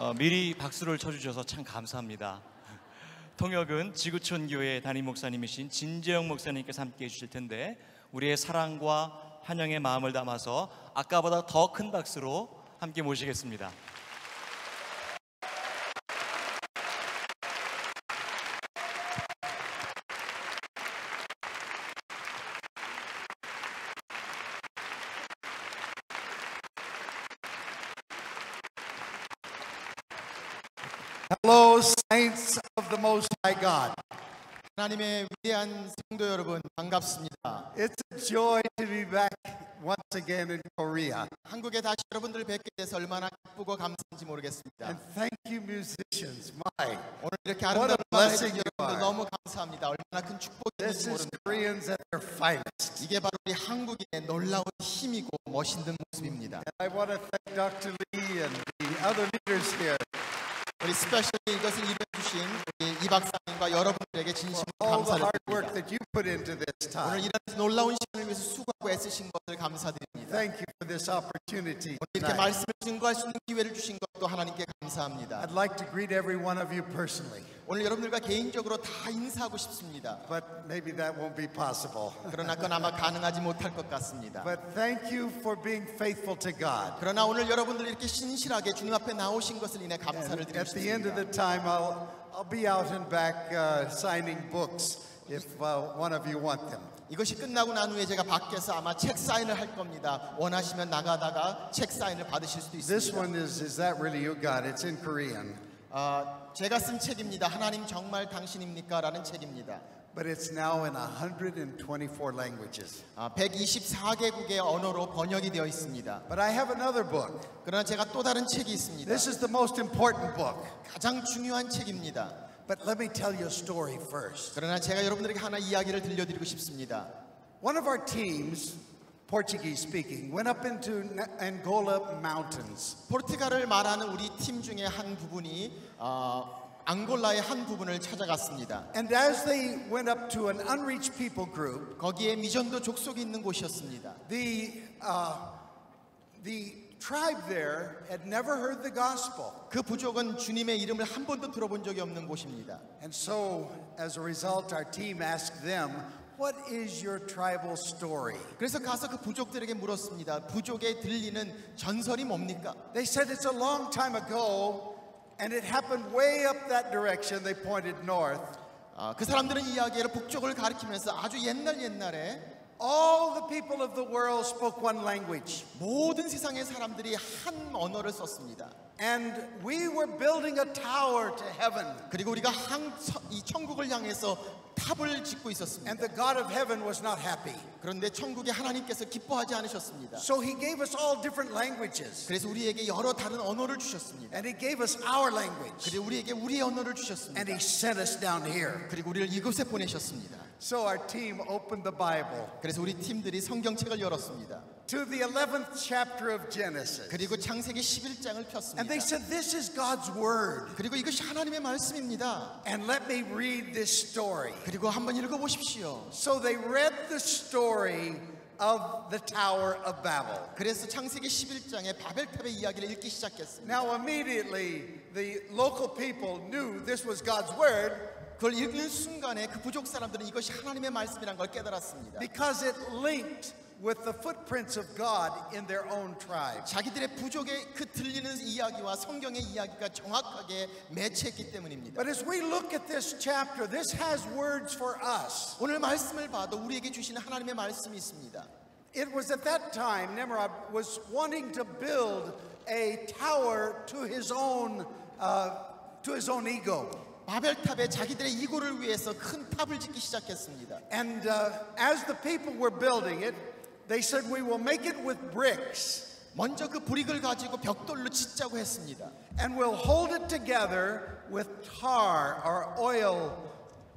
어, 미리 박수를 쳐주셔서 참 감사합니다. 통역은 지구촌 교회 담임 목사님이신 진재영 목사님께서 함께 해주실 텐데 우리의 사랑과 환영의 마음을 담아서 아까보다 더 큰 박수로 함께 모시겠습니다. Hello, saints of the Most High God. 하나님의 위대한 성도 여러분 반갑습니다. It's a joy to be back once again in Korea. 한국에 다시 여러분들 뵙게 돼서 얼마나 기쁘고 감사한지 모르겠습니다. And thank you, musicians. My, 오늘 이렇게 아름다운 blessing 여러분들. 너무 감사합니다. 얼마나 큰 축복인지 모릅니다. Koreans at their finest. 이게 바로 우리 한국인의 놀라운 힘이고 멋있는 모습입니다. And I want to thank Dr. Lee and the other leaders here 우리 specially 이것을 이루어 주신 우리 이 박사님과 여러분들에게 진심으로 all the 감사를 hard work 드립니다. that you put into this 오늘 time. 이런 놀라운 시간을 위해서 수고하고 애쓰신 것을 감사드립니다. Thank you for this opportunity 이렇게. 말씀을 증거할 수 있는 기회를 주신 것도 하나님께 감사합니다. I'd like to greet every one of you personally, 오늘 여러분들과 개인적으로 다 인사하고 싶습니다. but maybe that won't be possible. 그러나 그건 아마 가능하지 못할 것 같습니다. But thank you for being faithful to God. 그러나 오늘 여러분들 이렇게 신실하게 주님 앞에 나오신 것을 인해 감사를 드리고 at the end of the time, I'll, I'll be out and back uh, signing books if uh, one of you want them. 이것이 끝나고 난 후에 제가 밖에서 아마 책 사인을 할 겁니다. 원하시면 나가다가 책 사인을 받으실 수도 This 있습니다. one is, is that really you, God? It's in Korean, 어, 제가 쓴 책입니다. 하나님 정말 당신입니까? 라는 책입니다. but it's now in 124 languages. 아, 124개국의 언어로 번역이 되어 있습니다. But I have another book. 그러나 제가 또 다른 책이 있습니다. This is the most important book. 가장 중요한 책입니다. But let me tell you a story first. 그러나 제가 여러분들에게 하나 이야기를 들려드리고 싶습니다. One of our teams, Portuguese speaking, went up into Angola mountains. 포르투갈을 말하는 우리 팀 중에 한 부분이 어, 앙골라의 한 부분을 찾아갔습니다. And as they went up to an unreached people group, 거기에 미전도 족속이 있는 곳이었습니다. The, uh, the tribe there had never heard the gospel. 그 부족은 주님의 이름을 한 번도 들어본 적이 없는 곳입니다. And so, as a result, our team asked them, What is your tribal story? 그래서 가서 그 부족들에게 물었습니다. 부족에 들리는 전설이 뭡니까? They said it's a long time ago, and it happened way up that direction. They pointed north. 아, 그 사람들은 이야기를 북쪽을 가리키면서 아주 옛날 옛날에 All the people of the world spoke one language. 모든 세상의 사람들이 한 언어를 썼습니다. And we were building a tower to heaven. 그리고 우리가 한, 이 천국을 향해서 탑을 짓고 있었습니다. And the God of heaven was not happy. 그런데 천국의 하나님께서 기뻐하지 않으셨습니다. So he gave us all different languages. 그래서 우리에게 여러 다른 언어를 주셨습니다. And he gave us our language. 그리고 우리에게 우리의 언어를 주셨습니다. And he sent us down here. 그리고 우리를 이곳에 보내셨습니다. So our team opened the Bible 그래서 우리 팀들이 성경책을 열었습니다. to the 11th chapter of Genesis. 그리고 창세기 11장을 And 폈습니다. they said, This is God's word. 그리고 이것이 하나님의 말씀입니다. And let me read this story. 그리고 한번 읽어보십시오. So they read the story of the Tower of Babel. 그래서 창세기 11장의 바벨탑의 이야기를 읽기 시작했습니다. Now, immediately, the local people knew this was God's word 그걸 읽는 순간에 그 부족 사람들은 이것이 하나님의 말씀이란 걸 깨달았습니다. because it linked with the footprints of God in their own tribe. 자기들의 부족의 그 들리는 이야기와 성경의 이야기가 정확하게 매치했기 때문입니다. But as we look at this chapter, this has words for us. 오늘 말씀을 봐도 우리에게 주시는 하나님의 말씀이 있습니다. It was at that time Nimrod was wanting to build a tower to his own uh, to his own ego. 바벨탑에 자기들의 이고를 위해서 큰 탑을 짓기 시작했습니다. And uh, as the people were building it, they said, "We will make it with bricks, 먼저 그 브릭을 가지고 벽돌로 짓자고 했습니다. and we'll hold it together with tar or oil,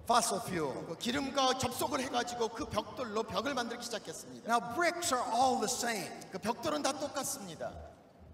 fossil fuel." 그 기름과 접속을 해가지고 그 벽돌로 벽을 만들기 시작했습니다. Now bricks are all the same. 그 벽돌은 다 똑같습니다.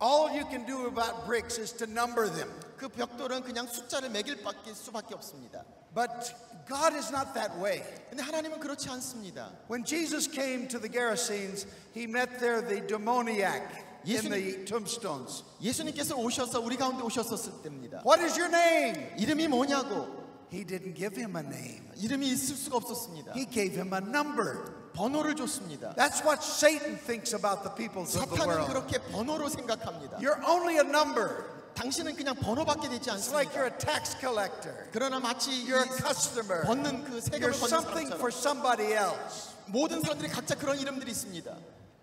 All you can do about bricks is to number them. 그 벽돌은 그냥 숫자를 매길 밖에 수밖에 없습니다. But God is not that way. 근데 하나님은 그렇지 않습니다. When Jesus came to the Gerasenes, he met there the demoniac. in 예수님- the tombstones. 예수님께서 오셔서 우리 가운데 오셨었을 때입니다. What is your name? 이름이 뭐냐고 He didn't give him a name. 이름이 있을 수가 없었습니다. He gave him a number. 번호를 줬습니다. That's what Satan thinks about the peoples of the 사탄은 world. 그렇게 번호로 생각합니다. You're only a number. 당신은 그냥 번호밖에 되지 It's like you're 않습니다. a tax collector. 그러나 마치 이 You're a customer. 벗는 그 You're 세금을 벗는 something for 사람처럼 somebody else. 모든 사람들이 각자 그런 이름들이 있습니다.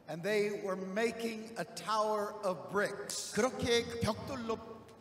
And they were making a tower of bricks 그렇게 그 벽돌로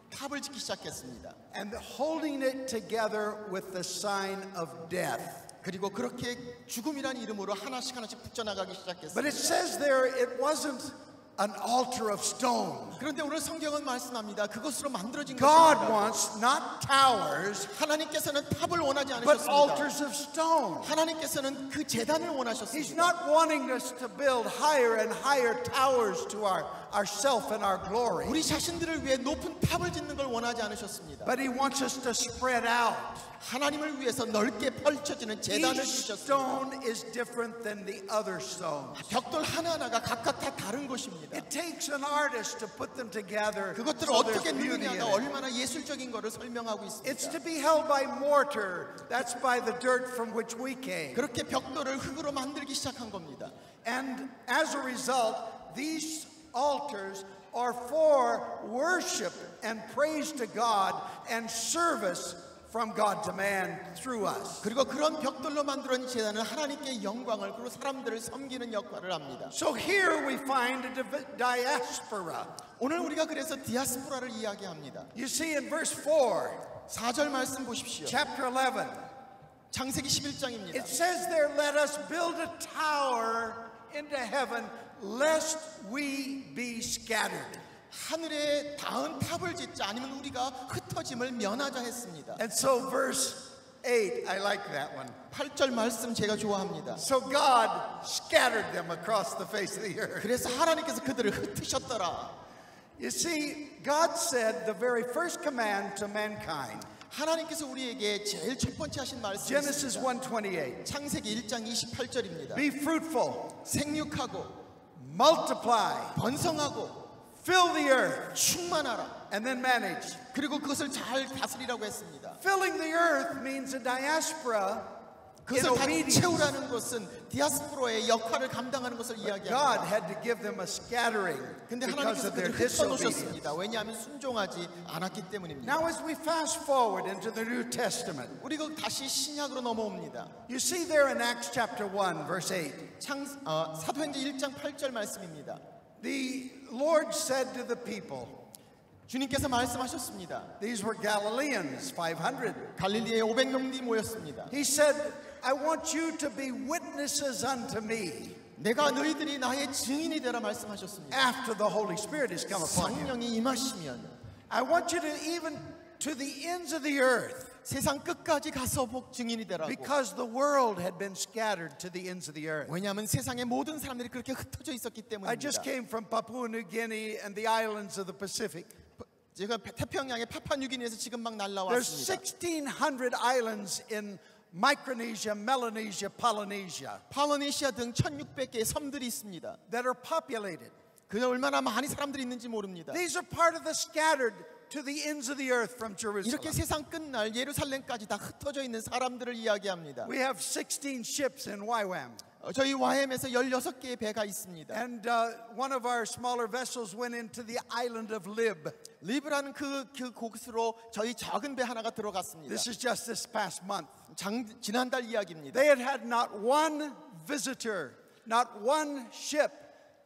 탑을 짓기 시작했습니다. and holding it together with the sign of death. 그리고 그렇게 죽음이라는 이름으로 하나씩 하나씩 붙여나가기 But 시작했습니다. it says there it wasn't an altar of stone. 그런데 오늘 성경은 말씀합니다. 그것으로 만들어진 God 것입니다. wants not towers, 하나님께서는 탑을 원하지 but 않으셨습니다. altars of stone. 하나님께서는 그 재단을 He's 원하셨습니다. not wanting us to build higher and higher towers to our ourself and our glory. 우리 자신들을 위해 높은 탑을 짓는 걸 원하지 않으셨습니다. But he wants us to spread out. 하나님을 위해서 넓게 펼쳐지는 재단을 Each 주셨습니다. stone is different than the other stones. 벽돌 하나하나가 각각 다 다른 것입니다. It takes an artist to put them together. 그것들을 so there's 어떻게 beauty in 누르냐가 it. 얼마나 예술적인 것을 설명하고 It's 있습니다. to be held by mortar. That's by the dirt from which we came. 그렇게 벽돌을 흙으로 만들기 시작한 겁니다. And as a result, these altars are for worship and praise to God and service from God to man through us. 그리고 그런 벽돌로 만들어진 재단은 하나님께 영광을 그리고 사람들을 섬기는 역할을 합니다. So here we find a diaspora. 오늘 우리가 그래서 디아스포라를 이야기합니다. You see in verse 4, 4절 말씀 보십시오. chapter 11, 창세기 11장입니다. it says there, Let us build a tower into heaven, lest we be scattered. 하늘에 닿은 탑을 짓자 아니면 우리가 흩어짐을 면하자 했습니다. And so, verse 8, I like that one. 8절 말씀 제가 좋아합니다. So God scattered them across the face of the earth. 그래서 하나님께서 그들을 흩으셨더라. You see, God said the very first command to mankind, 하나님께서 우리에게 제일 첫 번째 하신 말씀이 Genesis 있습니다. 1:28, 창세기 1장 28절입니다. be fruitful, 생육하고 multiply, 번성하고 fill the earth, 충만하라. and then manage. 그리고 그것을 잘 다스리라고 했습니다. Filling the earth means a diaspora in 그것을 다 obedience. 채우라는 것은 디아스포로의 역할을 감당하는 것을 이야기합니다. had to give them a scattering 근데 because 하나님께서 그들을. 흩어놓으셨습니다. 왜냐하면 순종하지 않았기 때문입니다. Now, as we fast forward into the New Testament, 우리가 다시 신약으로 넘어옵니다. you see there in Acts chapter 1, verse 8, 창, 어, 사도행전 1장 8절 말씀입니다. the Lord said to the people, 주님께서 말씀하셨습니다. these were Galileans, 500. 갈릴리에 500명이 모였습니다. He said, I want you to be witnesses unto me 내가 너희들이 나의 증인이 되라 말씀하셨습니다. after the Holy Spirit has come upon you. 성령이 임하시면 I want you to even to the ends of the earth 세상 끝까지 가서 복 증인이 되라고. because the world had been scattered to the ends of the earth. 왜냐하면 세상의 모든 사람들이 그렇게 흩어져 있었기 I just 때문입니다. came from Papua New Guinea and the islands of the Pacific. 제가 태평양의 파파뉴기니에서 지금 막 There's 날라왔습니다. 1,600 islands in Micronesia, Melanesia, Polynesia 팔로네시아 등 1,600개의 섬들이 있습니다. that are populated. 그 얼마나 많이 사람들이 있는지 모릅니다. These are part of the scattered to the ends of the earth from Jerusalem. 이렇게 세상 끝날 예루살렘까지 다 흩어져 있는 사람들을 이야기합니다. We have 16 ships in YWAM. 어, 저희 와햄에서 16개의 배가 있습니다. And uh, one of our smaller vessels went into the island of Lib. 리브라는 그, 그 곳으로 저희 작은 배 하나가 들어갔습니다. This is just this past month. 장, 지난달 이야기입니다. They had had not one visitor, not one ship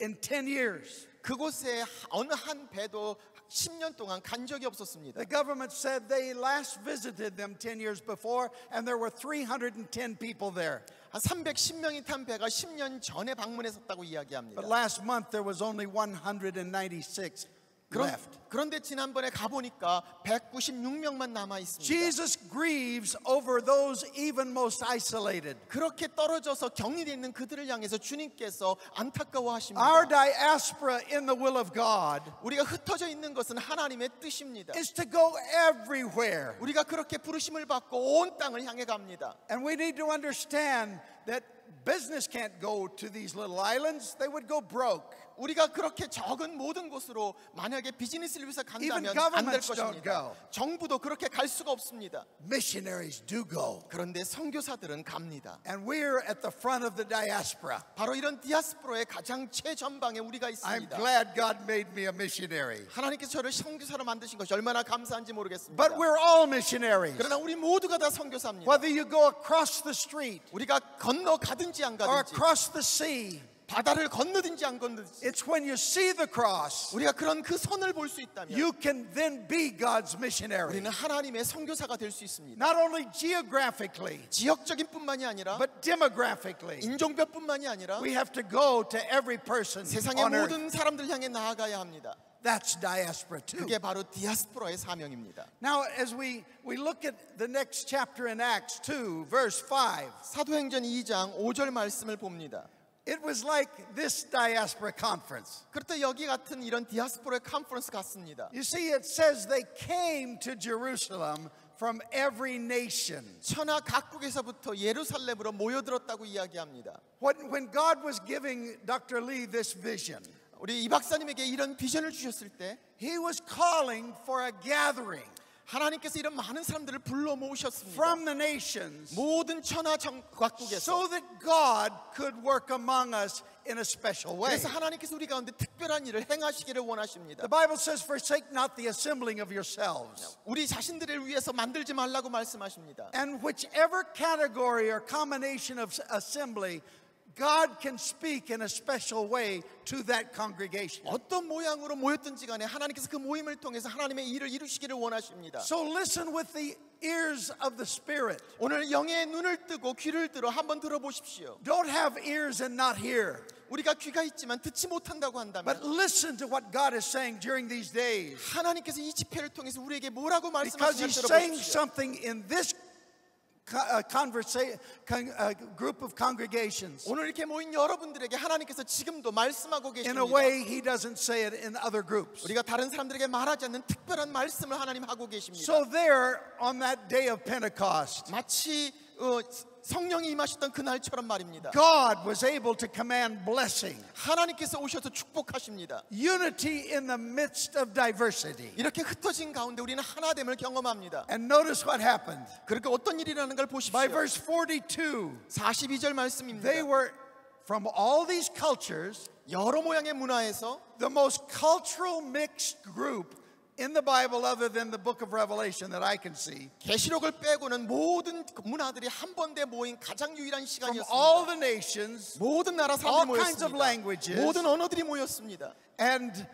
in 10 years. 그곳에 어느 한 배도 10년 동안 간 적이 없었습니다. The government said they last visited them 10 years before, and there were 310 people there. 한 310명이 탄 배가 10년 전에 방문했었다고 이야기합니다. But last month there was only 196 그런, left. 그런데 지난번에 가보니까 196명만 남아 있습니다. Jesus grieves over those even most isolated. 그렇게 떨어져서 격리되어 있는 그들을 향해서 주님께서 안타까워하십니다. Our diaspora in the will of God 우리가 흩어져 있는 것은 하나님의 뜻입니다. is to go everywhere. 우리가 그렇게 부르심을 받고 온 땅을 향해 갑니다. And we need to understand that business can't go to these little islands, they would go broke. 우리가 그렇게 적은 모든 곳으로 만약에 비즈니스를 위해서 Even 간다면 안될 governments don't 것입니다. go. 정부도 그렇게 갈 수가 없습니다. Missionaries do go. 그런데 선교사들은 갑니다. And we're at the front of the diaspora. 바로 이런 디아스포라의 가장 최전방에 우리가 I'm 있습니다. glad God made me a missionary. 하나님께서 저를 선교사로 만드신 것이 얼마나 감사한지 모르겠습니다. But we're all missionaries. 그러나 우리 모두가 다 선교사입니다. Whether you go across the street 우리가 건너 가든지 안 or 가든지 across the sea, 바다를 건너든지 안 건너든지 it's when you see the cross, 우리가 그런 그 선을 볼 수 있다면 you can then be God's missionary. 우리는 하나님의 선교사가 될 수 있습니다. Not only geographically, 지역적인 뿐만이 아니라 but demographically. 인종별뿐만이 아니라 We have to go to every person 세상의 on earth. 모든 사람들 향해 나아가야 합니다. That's diaspora too. 그게 바로 디아스포라의 사명입니다. Now, as we, we look at the next chapter in Acts 2, verse 5, 사도행전 2장 5절 말씀을 봅니다. it was like this diaspora conference. 그때 여기 같은 이런 디아스포라의 컨퍼런스 같습니다. You see, it says they came to Jerusalem from every nation. 천하 각국에서부터 예루살렘으로 모여들었다고 이야기합니다. When, when God was giving Dr. Lee this vision, 우리 이 박사님에게 이런 비전을 주셨을 때 he was calling for a gathering 하나님께서 이런 많은 사람들을 불러 모으셨습니다. from the nations 모든 천하 정- 각국에서 so that God could work among us in a special way. 그래서 하나님께서 우리 가운데 특별한 일을 행하시기를 원하십니다. The Bible says, Forsake not the assembling of yourselves. 우리 자신들을 위해서 만들지 말라고 말씀하십니다. And whichever category or combination of assembly, God can speak in a special way to that congregation. 어떤 모양으로 모였든지 간에 하나님께서 그 모임을 통해서 하나님의 일을 이루시기를 원하십니다. So listen with the ears of the Spirit. 오늘 영의 눈을 뜨고 귀를 들어 한번 들어보십시오. Don't have ears and not hear, 우리가 귀가 있지만 듣지 못한다고 but 한다면 listen to what God is saying during these days. 하나님께서 이 집회를 통해서 우리에게 뭐라고 Because 말씀하시는지 He's saying 들어보십시오. something in this co- uh, conversa- con- uh, group of congregations 오늘 이렇게 모인 여러분들에게 하나님께서 지금도 말씀하고 in a 계십니다. way He doesn't say it in other groups. 우리가 다른 사람들에게 말하지 않는 특별한 말씀을 하나님 하고 계십니다. So, there on that day of Pentecost, 마치 어, 성령이 임하셨던 그날처럼 말입니다. God was able to command blessing, 하나님께서 오셔서 축복하십니다. unity in the midst of diversity. 이렇게 흩어진 가운데 우리는 하나됨을 경험합니다. And notice what happened. 그렇게 어떤 일이라는 걸 보십시오. By verse 42, 42절 말씀입니다. they were from all these cultures, 여러 모양의 문화에서 the most cultural mixed group in the Bible, other than the book of Revelation that I can see. 계시록을 빼고는 모든 문화들이 한 번대 모인 가장 유일한 From 시간이었습니다. all the nations, 모든 나라 all 사람들이 kinds of 모였습니다. languages. 모든 언어들이 모였습니다. and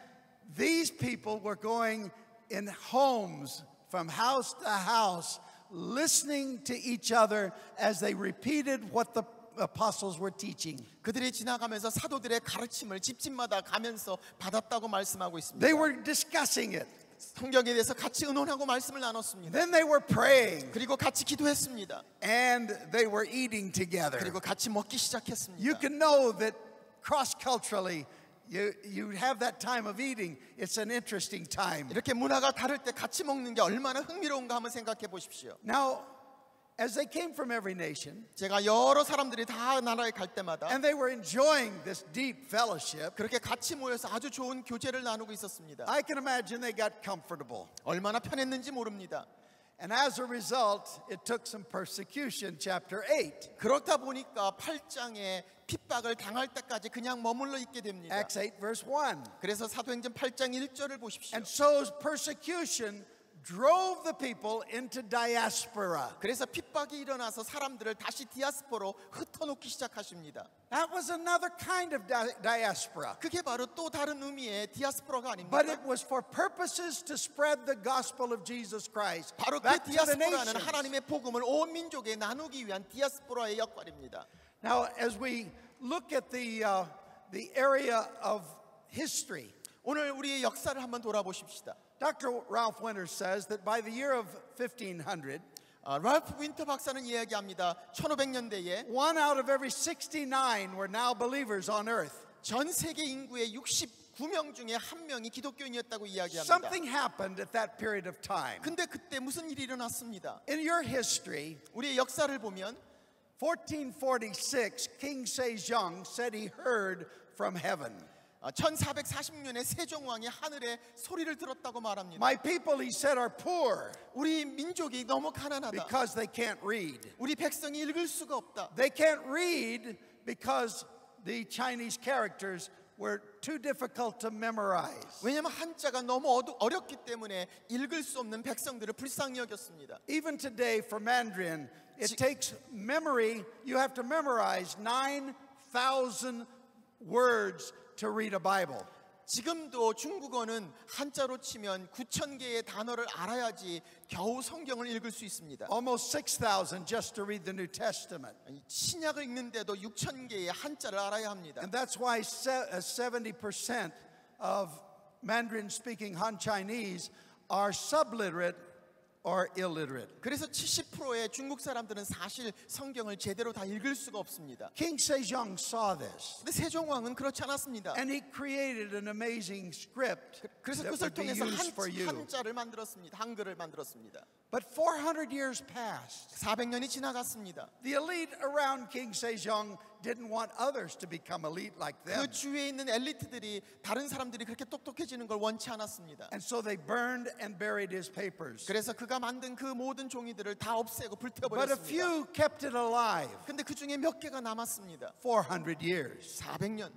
these people were going in homes from house to house, listening to each other as they repeated what the apostles were teaching. 그들이 지나가면서 사도들의 가르침을 집집마다 가면서 받았다고 말씀하고 있습니다. They were discussing it. 성경에 대해서 같이 의논하고 말씀을 나눴습니다. Then they were praying 그리고 같이 기도했습니다. and they were eating together. 그리고 같이 먹기 시작했습니다. You can know that cross culturally, you, you have that time of eating. It's an interesting time. 이렇게 문화가 다를 때 같이 먹는 게 얼마나 흥미로운가 한번 생각해 보십시오. Now, as they came from every nation 제가 여러 사람들이 다 나라에 갈 때마다 and they were enjoying this deep fellowship, 그렇게 같이 모여서 아주 좋은 교제를 나누고 있었습니다. I can imagine they got comfortable. 얼마나 편했는지 모릅니다. And as a result, it took some persecution, chapter 8. 그렇다 보니까 8장에 핍박을 당할 때까지 그냥 머물러 있게 됩니다. Acts 8, verse 1. 그래서 사도행전 8장 1절을 보십시오. And so persecution drove the people into diaspora. 그래서 핍박이 일어나서 사람들을 다시 디아스포로 흩어놓기 시작하십니다. That was another kind of di- diaspora. 그게 바로 또 다른 의미의 디아스포라가 아닙니까? But it was for purposes to spread the gospel of Jesus Christ 바로 그 back to the 디아스포라는 nations. 하나님의 복음을 온 민족에 나누기 위한 디아스포라의 역할입니다. Now, as we look at the, uh, the area of history, 오늘 우리의 역사를 한번 돌아보십시다. Dr. Ralph Winters says that by the year of 1500, 아, 랄프 윈터 박사는 이야기합니다. 1500년대에 one out of every 69 were now believers on earth. 전 세계 인구의 69명 중에 한 명이 기독교인이었다고 이야기합니다. Something happened at that period of time. 근데 그때 무슨 일이 일어났습니다. In your history, 우리의 역사를 보면 1446, King Sejong said he heard from heaven. 1446년에 세종 왕이 하늘에 소리를 들었다고 말합니다. My people, he said, are poor 우리 민족이 너무 가난하다. because they can't read. 우리 백성이 읽을 수가 없다. They can't read because the Chinese characters were too difficult to memorize. 왜냐하면 한자가 너무 어두, 어렵기 때문에 읽을 수 없는 백성들을 불쌍히 여겼습니다. Even today, for Mandarin, it takes memory. You have to memorize 9,000 words to read a Bible. 지금도 중국어는 한자로 치면 9천 개의 단어를 알아야지 겨우 성경을 읽을 수 있습니다. Almost 6,000 just to read the New Testament. 이 신약을 읽는데도 6천 개의 한자를 알아야 합니다. And that's why se- uh, 70% of Mandarin speaking Han Chinese are subliterate or illiterate. 그래서 70%의 중국 사람들은 사실 성경을 제대로 다 읽을 수가 없습니다. King Sejong saw this 근데 세종 왕은 그렇지 않았습니다. and he created an amazing script 그래서 그것을 통해서. 한, 한자를 만들었습니다. 한글을 만들었습니다. But 400 years passed. 400년이 지나갔습니다. The elite around King Sejong didn't want others to become elite like them. 그 주위에 있는 엘리트들이 다른 사람들이 그렇게 똑똑해지는 걸 원치 않았습니다. And so they burned and buried his papers. 그래서 그가 만든 그 모든 종이들을 다 없애고 But a 불태워버렸습니다. few kept it alive 근데 그 중에 몇 개가 남았습니다. 400 years. 400년.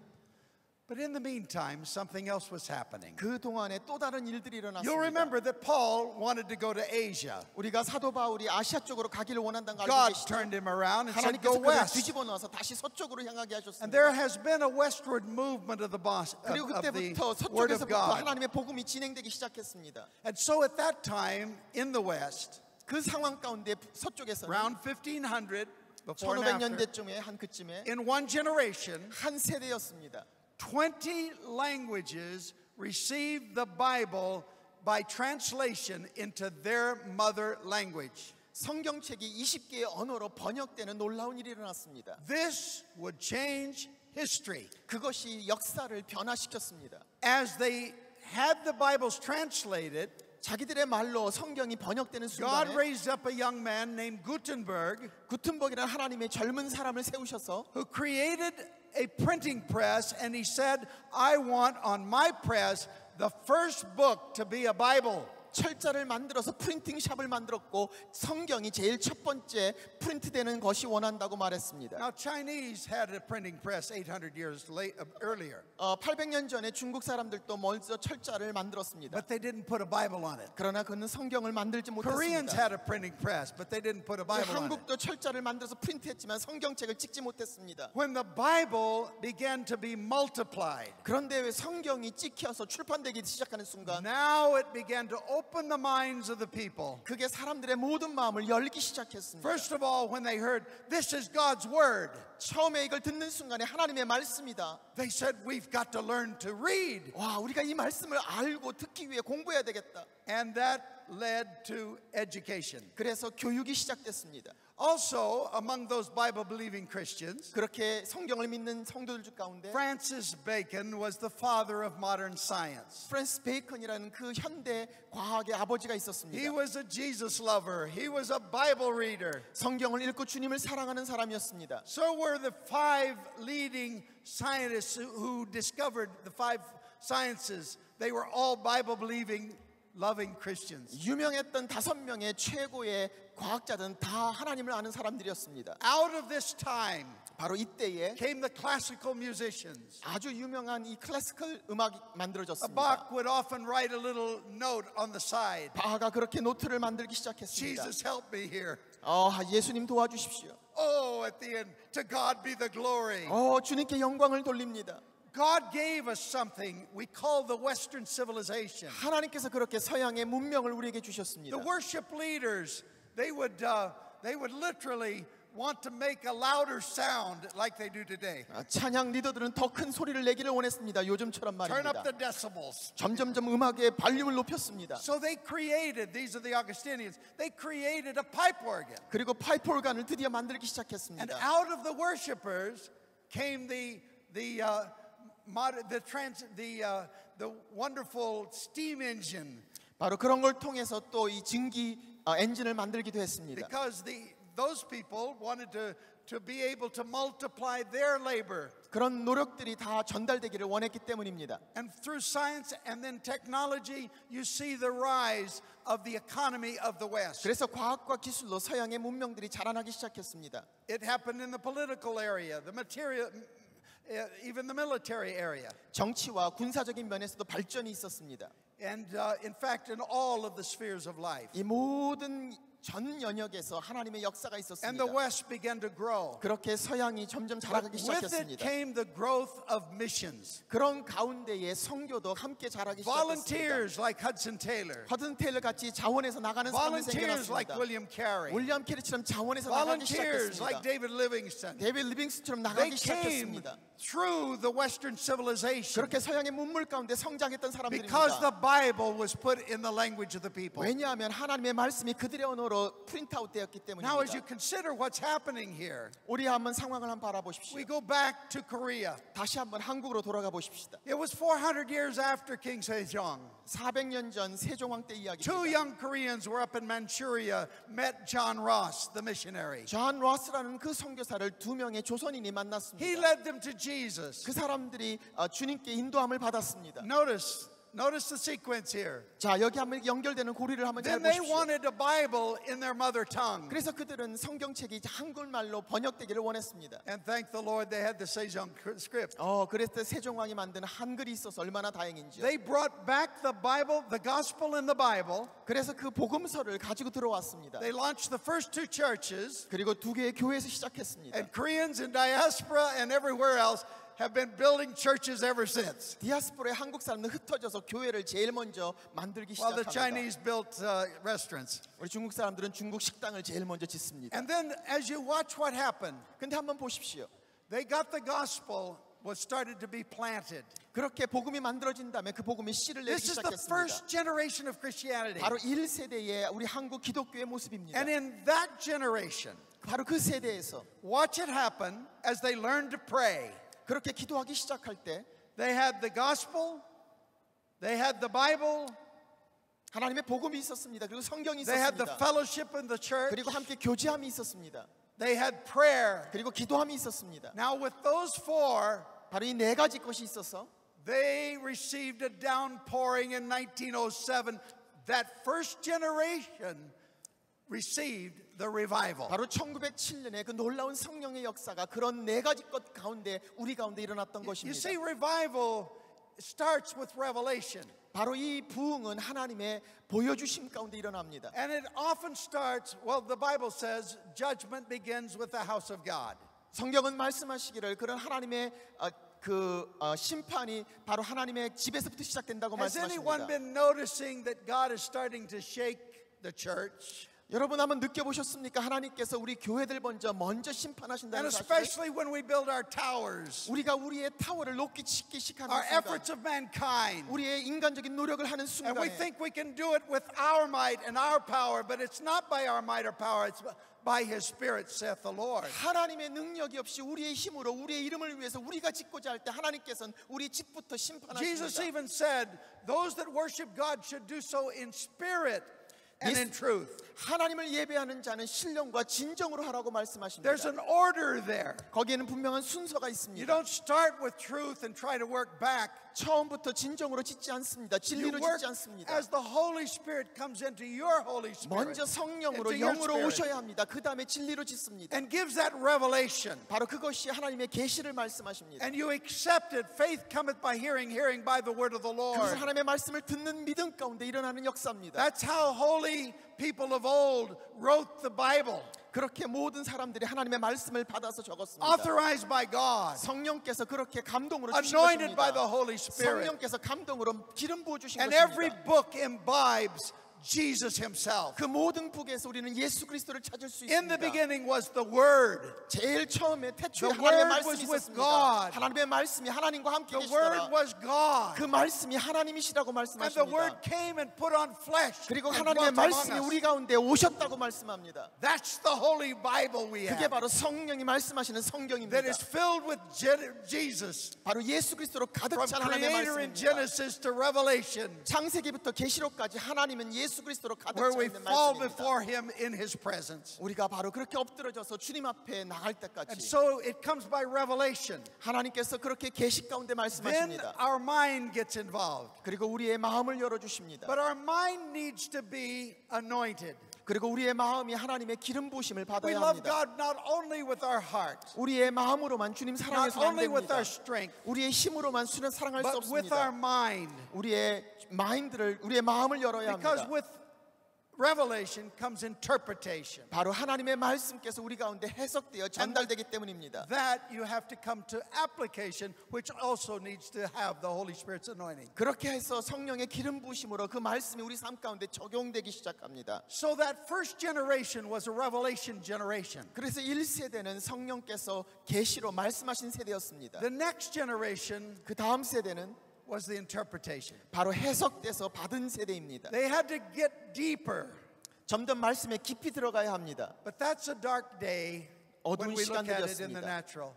But in the meantime, something else was happening. 그 동안에 또 다른 일들이 You'll 일어났습니다. remember that Paul wanted to go to Asia. 우리가 사도 바울이 아시아 쪽으로 가기를 원한다는 걸 알고 God 계시죠? turned him around and said, Go west. 뒤집어 놓아서 다시 서쪽으로 향하게 And 하셨습니다. there has been a westward movement of the, boss, 그리고 그때부터 서쪽에서부터 God. 하나님의 복음이 진행되기 시작했습니다. And so at that time in the West, 그 상황 가운데 서쪽에서는 around 1500, before and after, 1500년대쯤에 한 그쯤에 in one generation, 한 세대였습니다. 20 languages received the Bible by translation into their mother language. 성경책이 20개의 언어로 번역되는 놀라운 일이 일어났습니다. This would change history. 그것이 역사를 변화시켰습니다. As they had the Bibles translated, 자기들의 말로 성경이 번역되는 God 순간에 raised up a young man named Gutenberg 구텐버그라는 하나님의 젊은 사람을 세우셔서 who created a printing press and he said, I want on my press the first book to be a Bible. 철자를 만들어서 프린팅 샵을 만들었고 성경이 제일 첫 번째 프린트되는 것이 원한다고 말했습니다. Now, Chinese had a printing press 800 years late, uh, earlier, 어, 800년 전에 중국 사람들도 먼저 철자를 만들었습니다. but they didn't put a Bible on it. 그러나 그는 성경을 만들지 Koreans 못했습니다. had a printing press, but they didn't put a Bible on it. 한국도 철자를 만들어서 프린트했지만 성경책을 찍지 못했습니다. When the Bible began to be multiplied, 그런데 왜 성경이 찍혀서 출판되기 시작하는 순간 now it began to open the minds of the people. 그게 사람들의 모든 마음을 열기 시작했습니다. First of all, when they heard, this is God's word, 처음에 이걸 듣는 순간에 하나님의 말씀이다. they said, we've got to learn to read. 와, 우리가 이 말씀을 알고 듣기 위해 공부해야 되겠다. And that led to education. 그래서 교육이 시작됐습니다. Also, among those Bible believing Christians, 그렇게 성경을 믿는 성도들 가운데 Francis Bacon was the father of modern science. 프랜스 베이컨이라는 그 현대 과학의 아버지가 He 있었습니다. was a Jesus lover, he was a Bible reader. 성경을 읽고 주님을 사랑하는 사람이었습니다. So were the five leading scientists who- who discovered the five sciences. They were all Bible believing, loving Christians. 유명했던 다섯 명의 최고의 과학자들은 다 하나님을 아는 사람들이었습니다. Out of this time 바로 이때에 came the classical musicians. 아주 유명한 이 클래시컬 음악이 만들어졌습니다. Bach would often write a little note on the side. 바하가 그렇게 노트를 만들기 시작했습니다. Jesus, help me here. 어, 예수님 도와주십시오. Oh, at the end, to God be the glory. 어, 주님께 영광을 돌립니다. God gave us something we call the Western civilization. 하나님께서 그렇게 서양의 문명을 우리에게 주셨습니다. The worship leaders, they would, uh, they would literally want to make a louder sound like they do today. 아, 찬양 리더들은 더 큰 소리를 내기를 원했습니다. 요즘처럼 Turn 말입니다. up the decibels. 점점점 음악의 발륨을 높였습니다. So they created, these are the Augustinians, they created a pipe organ. 그리고 파이프 오르간을 드디어 만들기 And 시작했습니다. out of the worshipers came the, the, uh, mod- the, trans, the, uh, the wonderful steam engine. 바로 그런 걸 통해서 또 이 증기 아, 엔진을 만들기도 했습니다. Because the, those people wanted to, to be able to multiply their labor. 그런 노력들이 다 전달되기를 원했기 때문입니다. And through science and then technology, you see the rise of the economy of the West. 그래서 과학과 기술로 서양의 문명들이 자라나기 시작했습니다. It happened in the political area, the material, uh, even the military area. 정치와 군사적인 면에서도 발전이 있었습니다. And uh, in fact, in all of the spheres of life. 이 모든 전 영역에서 하나님의 역사가 And 있었습니다. the West began to grow. 그렇게 서양이 점점 자라기 with it 시작했습니다. came the growth of missions. 그런 가운데에 선교도 함께 자라기 시작했습니다. Volunteers like Hudson Taylor. 허드슨 테일러 같이 자원해서 나가는 사람이 like 생겨났습니다. William Carey. 윌리엄 캐리처럼 자원해서 나가기 Volunteers like 시작했습니다. David Livingston. 데이비드 리빙스턴처럼 They 나가기 came 시작했습니다. through the Western civilization 그렇게 서양의 문물 가운데 성장했던 because the 사람들입니다. Bible was put in the language of the people. 왜냐하면 하나님의 말씀이 그들의 언어로 프린트아웃 되었기 Now, as you 때문입니다. consider what's happening here, 우리 한번 상황을 한번 바라보십시오. we go back to Korea. 다시 한번 한국으로 돌아가 보십시다. It was 400 years after King Sejong. 400년 전 세종왕 때 Two 이야기입니다. young Koreans were up in Manchuria, met John Ross, the missionary. 존 로스라는 그 선교사를 두 명의 조선인이 He 만났습니다. led them to Jesus. 그 사람들이 어, 주님께 인도함을 받았습니다. Notice, notice the sequence here. 자 여기 한번 연결되는 고리를 한번 잘 Then they 보십시오. wanted a Bible in their mother tongue. 그래서 그들은 성경책이 한글말로 번역되기를 원했습니다. And thank the Lord they had the Sejong script. 어, 그래서 세종왕이 만든 한글이 있어서 얼마나 다행인지요. They brought back the Bible, the gospel in the Bible. 그래서 그 복음서를 가지고 들어왔습니다. They launched the first two churches. 그리고 두 개의 교회에서 시작했습니다. And Koreans in diaspora and everywhere else have been building churches ever since. 디아스포라의 한국 사람들 흩어져서 교회를 제일 먼저 만들기 While the 시작합니다. Chinese built uh, restaurants. 우리 중국 사람들은 중국 식당을 제일 먼저 짓습니다. And then as you watch what happened, 근데 한번 보십시오. they got the gospel was started to be planted. 그렇게 복음이 만들어진 다음에 그 복음이 씨를 내기 This is the 시작했습니다. first generation of Christianity. 바로 1세대의 우리 한국 기독교의 모습입니다. And in that generation, 바로 그 세대에서 watch it happen as they learned to pray. 그렇게 기도하기 시작할 때 They had the gospel, they had the Bible, 하나님의 복음이 있었습니다. 그리고 성경이 they had the 있었습니다. fellowship in the church, 그리고 함께 교제함이 있었습니다. they had prayer. 그리고 기도함이 있었습니다. Now, with those four, 바로 이 네 가지 것이 있어서 they received a downpouring in 1907. That first generation received the revival. 바로 1907년에 그 놀라운 성령의 역사가 그런 네 가지 것 가운데 우리 가운데 일어났던 You 것입니다. see, revival starts with revelation, 바로 이 부흥은 하나님의 보여주심 가운데 일어납니다. and it often starts, well, the Bible says judgment begins with the house of God. 성경은 말씀하시기를 그런 하나님의 어, 그 어, 심판이 바로 하나님의 집에서부터 시작된다고 Has anyone 말씀하십니다. been noticing that God is starting to shake the church? 여러분 한번 느껴보셨습니까? 하나님께서 우리 교회들 먼저 먼저 And 심판하신다는 사실을 especially when we build our towers, 우리가 우리의 타워를 높이 짓기 시작하는 our 순간 efforts of mankind. 우리의 인간적인 노력을 하는 And we 순간에 think we can do it with our might and our power, but it's not by our might or power, it's by His Spirit, saith the Lord. 하나님의 능력이 없이 우리의 힘으로 우리의 이름을 위해서 우리가 짓고자 할 때 하나님께서는 우리 집부터 Jesus 심판하십니다. even said, Those that worship God should do so in spirit and Yes. in truth. 하나님을 예배하는 자는 신령과 진정으로 하라고 말씀하십니다. There's an order there. 거기에는 분명한 순서가 You 있습니다. don't start with truth and try to work back. 처음부터 진정으로 짓지 않습니다. You 진리로 짓지 않습니다. as the Holy Spirit comes into your Holy Spirit 먼저 성령으로 영으로 오셔야 합니다. 그 다음에 진리로 짓습니다. and gives that revelation. 바로 그것이 하나님의 계시를 말씀하십니다. And you accept it. Faith cometh by hearing, hearing by the word of the 그것은 Lord. 하나님의 말씀을 듣는 믿음 가운데 일어나는 역사입니다. That's how holy people of old wrote the Bible, 그렇게 모든 사람들이 하나님의 말씀을 받아서 적었습니다. authorized by God, 성령께서 그렇게 감동으로 주신 anointed by 것입니다. the Holy Spirit. 성령께서 감동으로 기름 부어 주신 And every 것입니다. book imbibes Jesus Himself. 그 모든 북에서 우리는 예수 그리스도를 찾을 수 In the 있습니다. beginning was the Word. 제일 처음에 태초에 The 하나님의 word 말씀이 있었습니다. God. 하나님의 말씀이 하나님과 함께 The Word was God. 그 말씀이 하나님이시라고 And the 말씀하십니다. Word came and put on flesh. 그리고 하나님의 말씀이. 우리 가운데 오셨다고 말씀합니다. That's the Holy Bible we 그게 have. 바로 성령이 말씀하시는 성경입니다. That is filled with Je- Jesus. 바로 예수 그리스도로 가득 From 찬 하나님의 말씀입니다. Genesis to Revelation. 창세기부터 계시록까지 하나님은 예수 예수 그리스도로 가득 where 차 we 있는 fall 말씀입니다. before Him in His presence. 우리가 바로 그렇게 엎드려져서 주님 앞에 나갈 And 때까지 so it comes by revelation. 하나님께서 그렇게 계시 가운데 Then 말씀하십니다. our mind gets involved. 그리고 우리의 마음을 열어 주십니다. But our mind needs to be anointed. 그리고 우리의 마음이 하나님의 기름 부심을 We 받아야 love 합니다. God not only with our heart, 우리의 마음으로만 주님 not 사랑해서는 안 only with 됩니다. our strength, 우리의 힘으로만 수는 사랑할 수 but with our 없습니다. mind. 우리의 마인드를 우리의 마음을 열어야 합니다. Revelation comes interpretation. 바로 하나님의 말씀께서 우리 가운데 해석되어 전달되기 때문입니다. That you have to come to application, which also needs to have the Holy Spirit's anointing. 그렇게 해서 성령의 기름 부심으로 그 말씀이 우리 삶 가운데 적용되기 시작합니다. So that first generation was a revelation generation. 그래서 1세대는 성령께서 계시로 말씀하신 세대였습니다. The next generation 그 다음 세대는 was the interpretation. 바로 해석돼서 받은 세대입니다. They had to get deeper. 점점 말씀에 깊이 들어가야 합니다. But that's a dark day when 어두운 we look at it in the 시간들이었습니다. natural.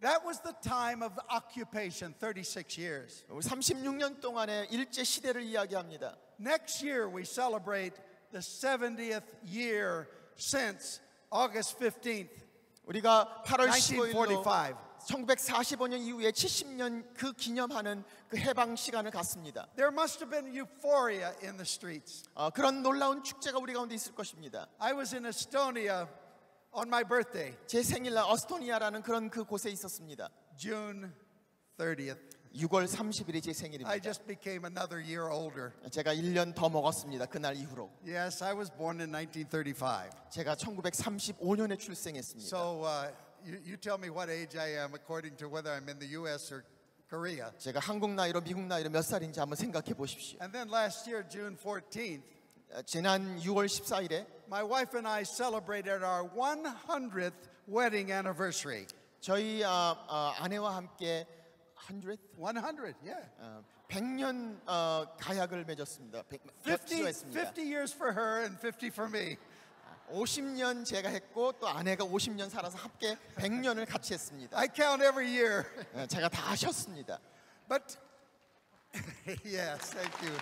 That was the time of occupation, 36 years. 36년 동안의 일제 시대를 이야기합니다. Next year, we celebrate the 70th year since August 15th, 우리가 8월 15일로 1945. 1945년 이후에 70년 그 기념하는 그 해방 시간을 갖습니다. There must have been euphoria in the streets. 어, 그런 놀라운 축제가 우리 가운데 있을 것입니다. I was in Estonia on my birthday, 제 생일날 어스토니아라는 그런 그 곳에 있었습니다. June 30th. 6월 30일이 제 I 생일입니다. just became another year older. 제가 1년 더 먹었습니다. 그날 이후로. Yes, I was born in 1935. 제가 1935년에 출생했습니다. So uh, you, you tell me what age I am according to whether I'm in the U.S. or Korea. 제가 한국 나이로 미국 나이로 몇 살인지 한번 생각해 보십시오. And then last year, June 14th, 어, 지난 6월 14일에 my wife and I celebrated our 100th wedding anniversary. 저희 아, 아, 아내와 함께 100, 100, yeah. 어, 100년 어, 가약을 맺었습니다. 100, 50, 했습니다. 50 years for her and 50 for me. 50년 제가 했고 또 아내가 50년 살아서 함께 100년을 같이 했습니다. I count every year. 어, 제가 다 하셨습니다. But yes, thank you.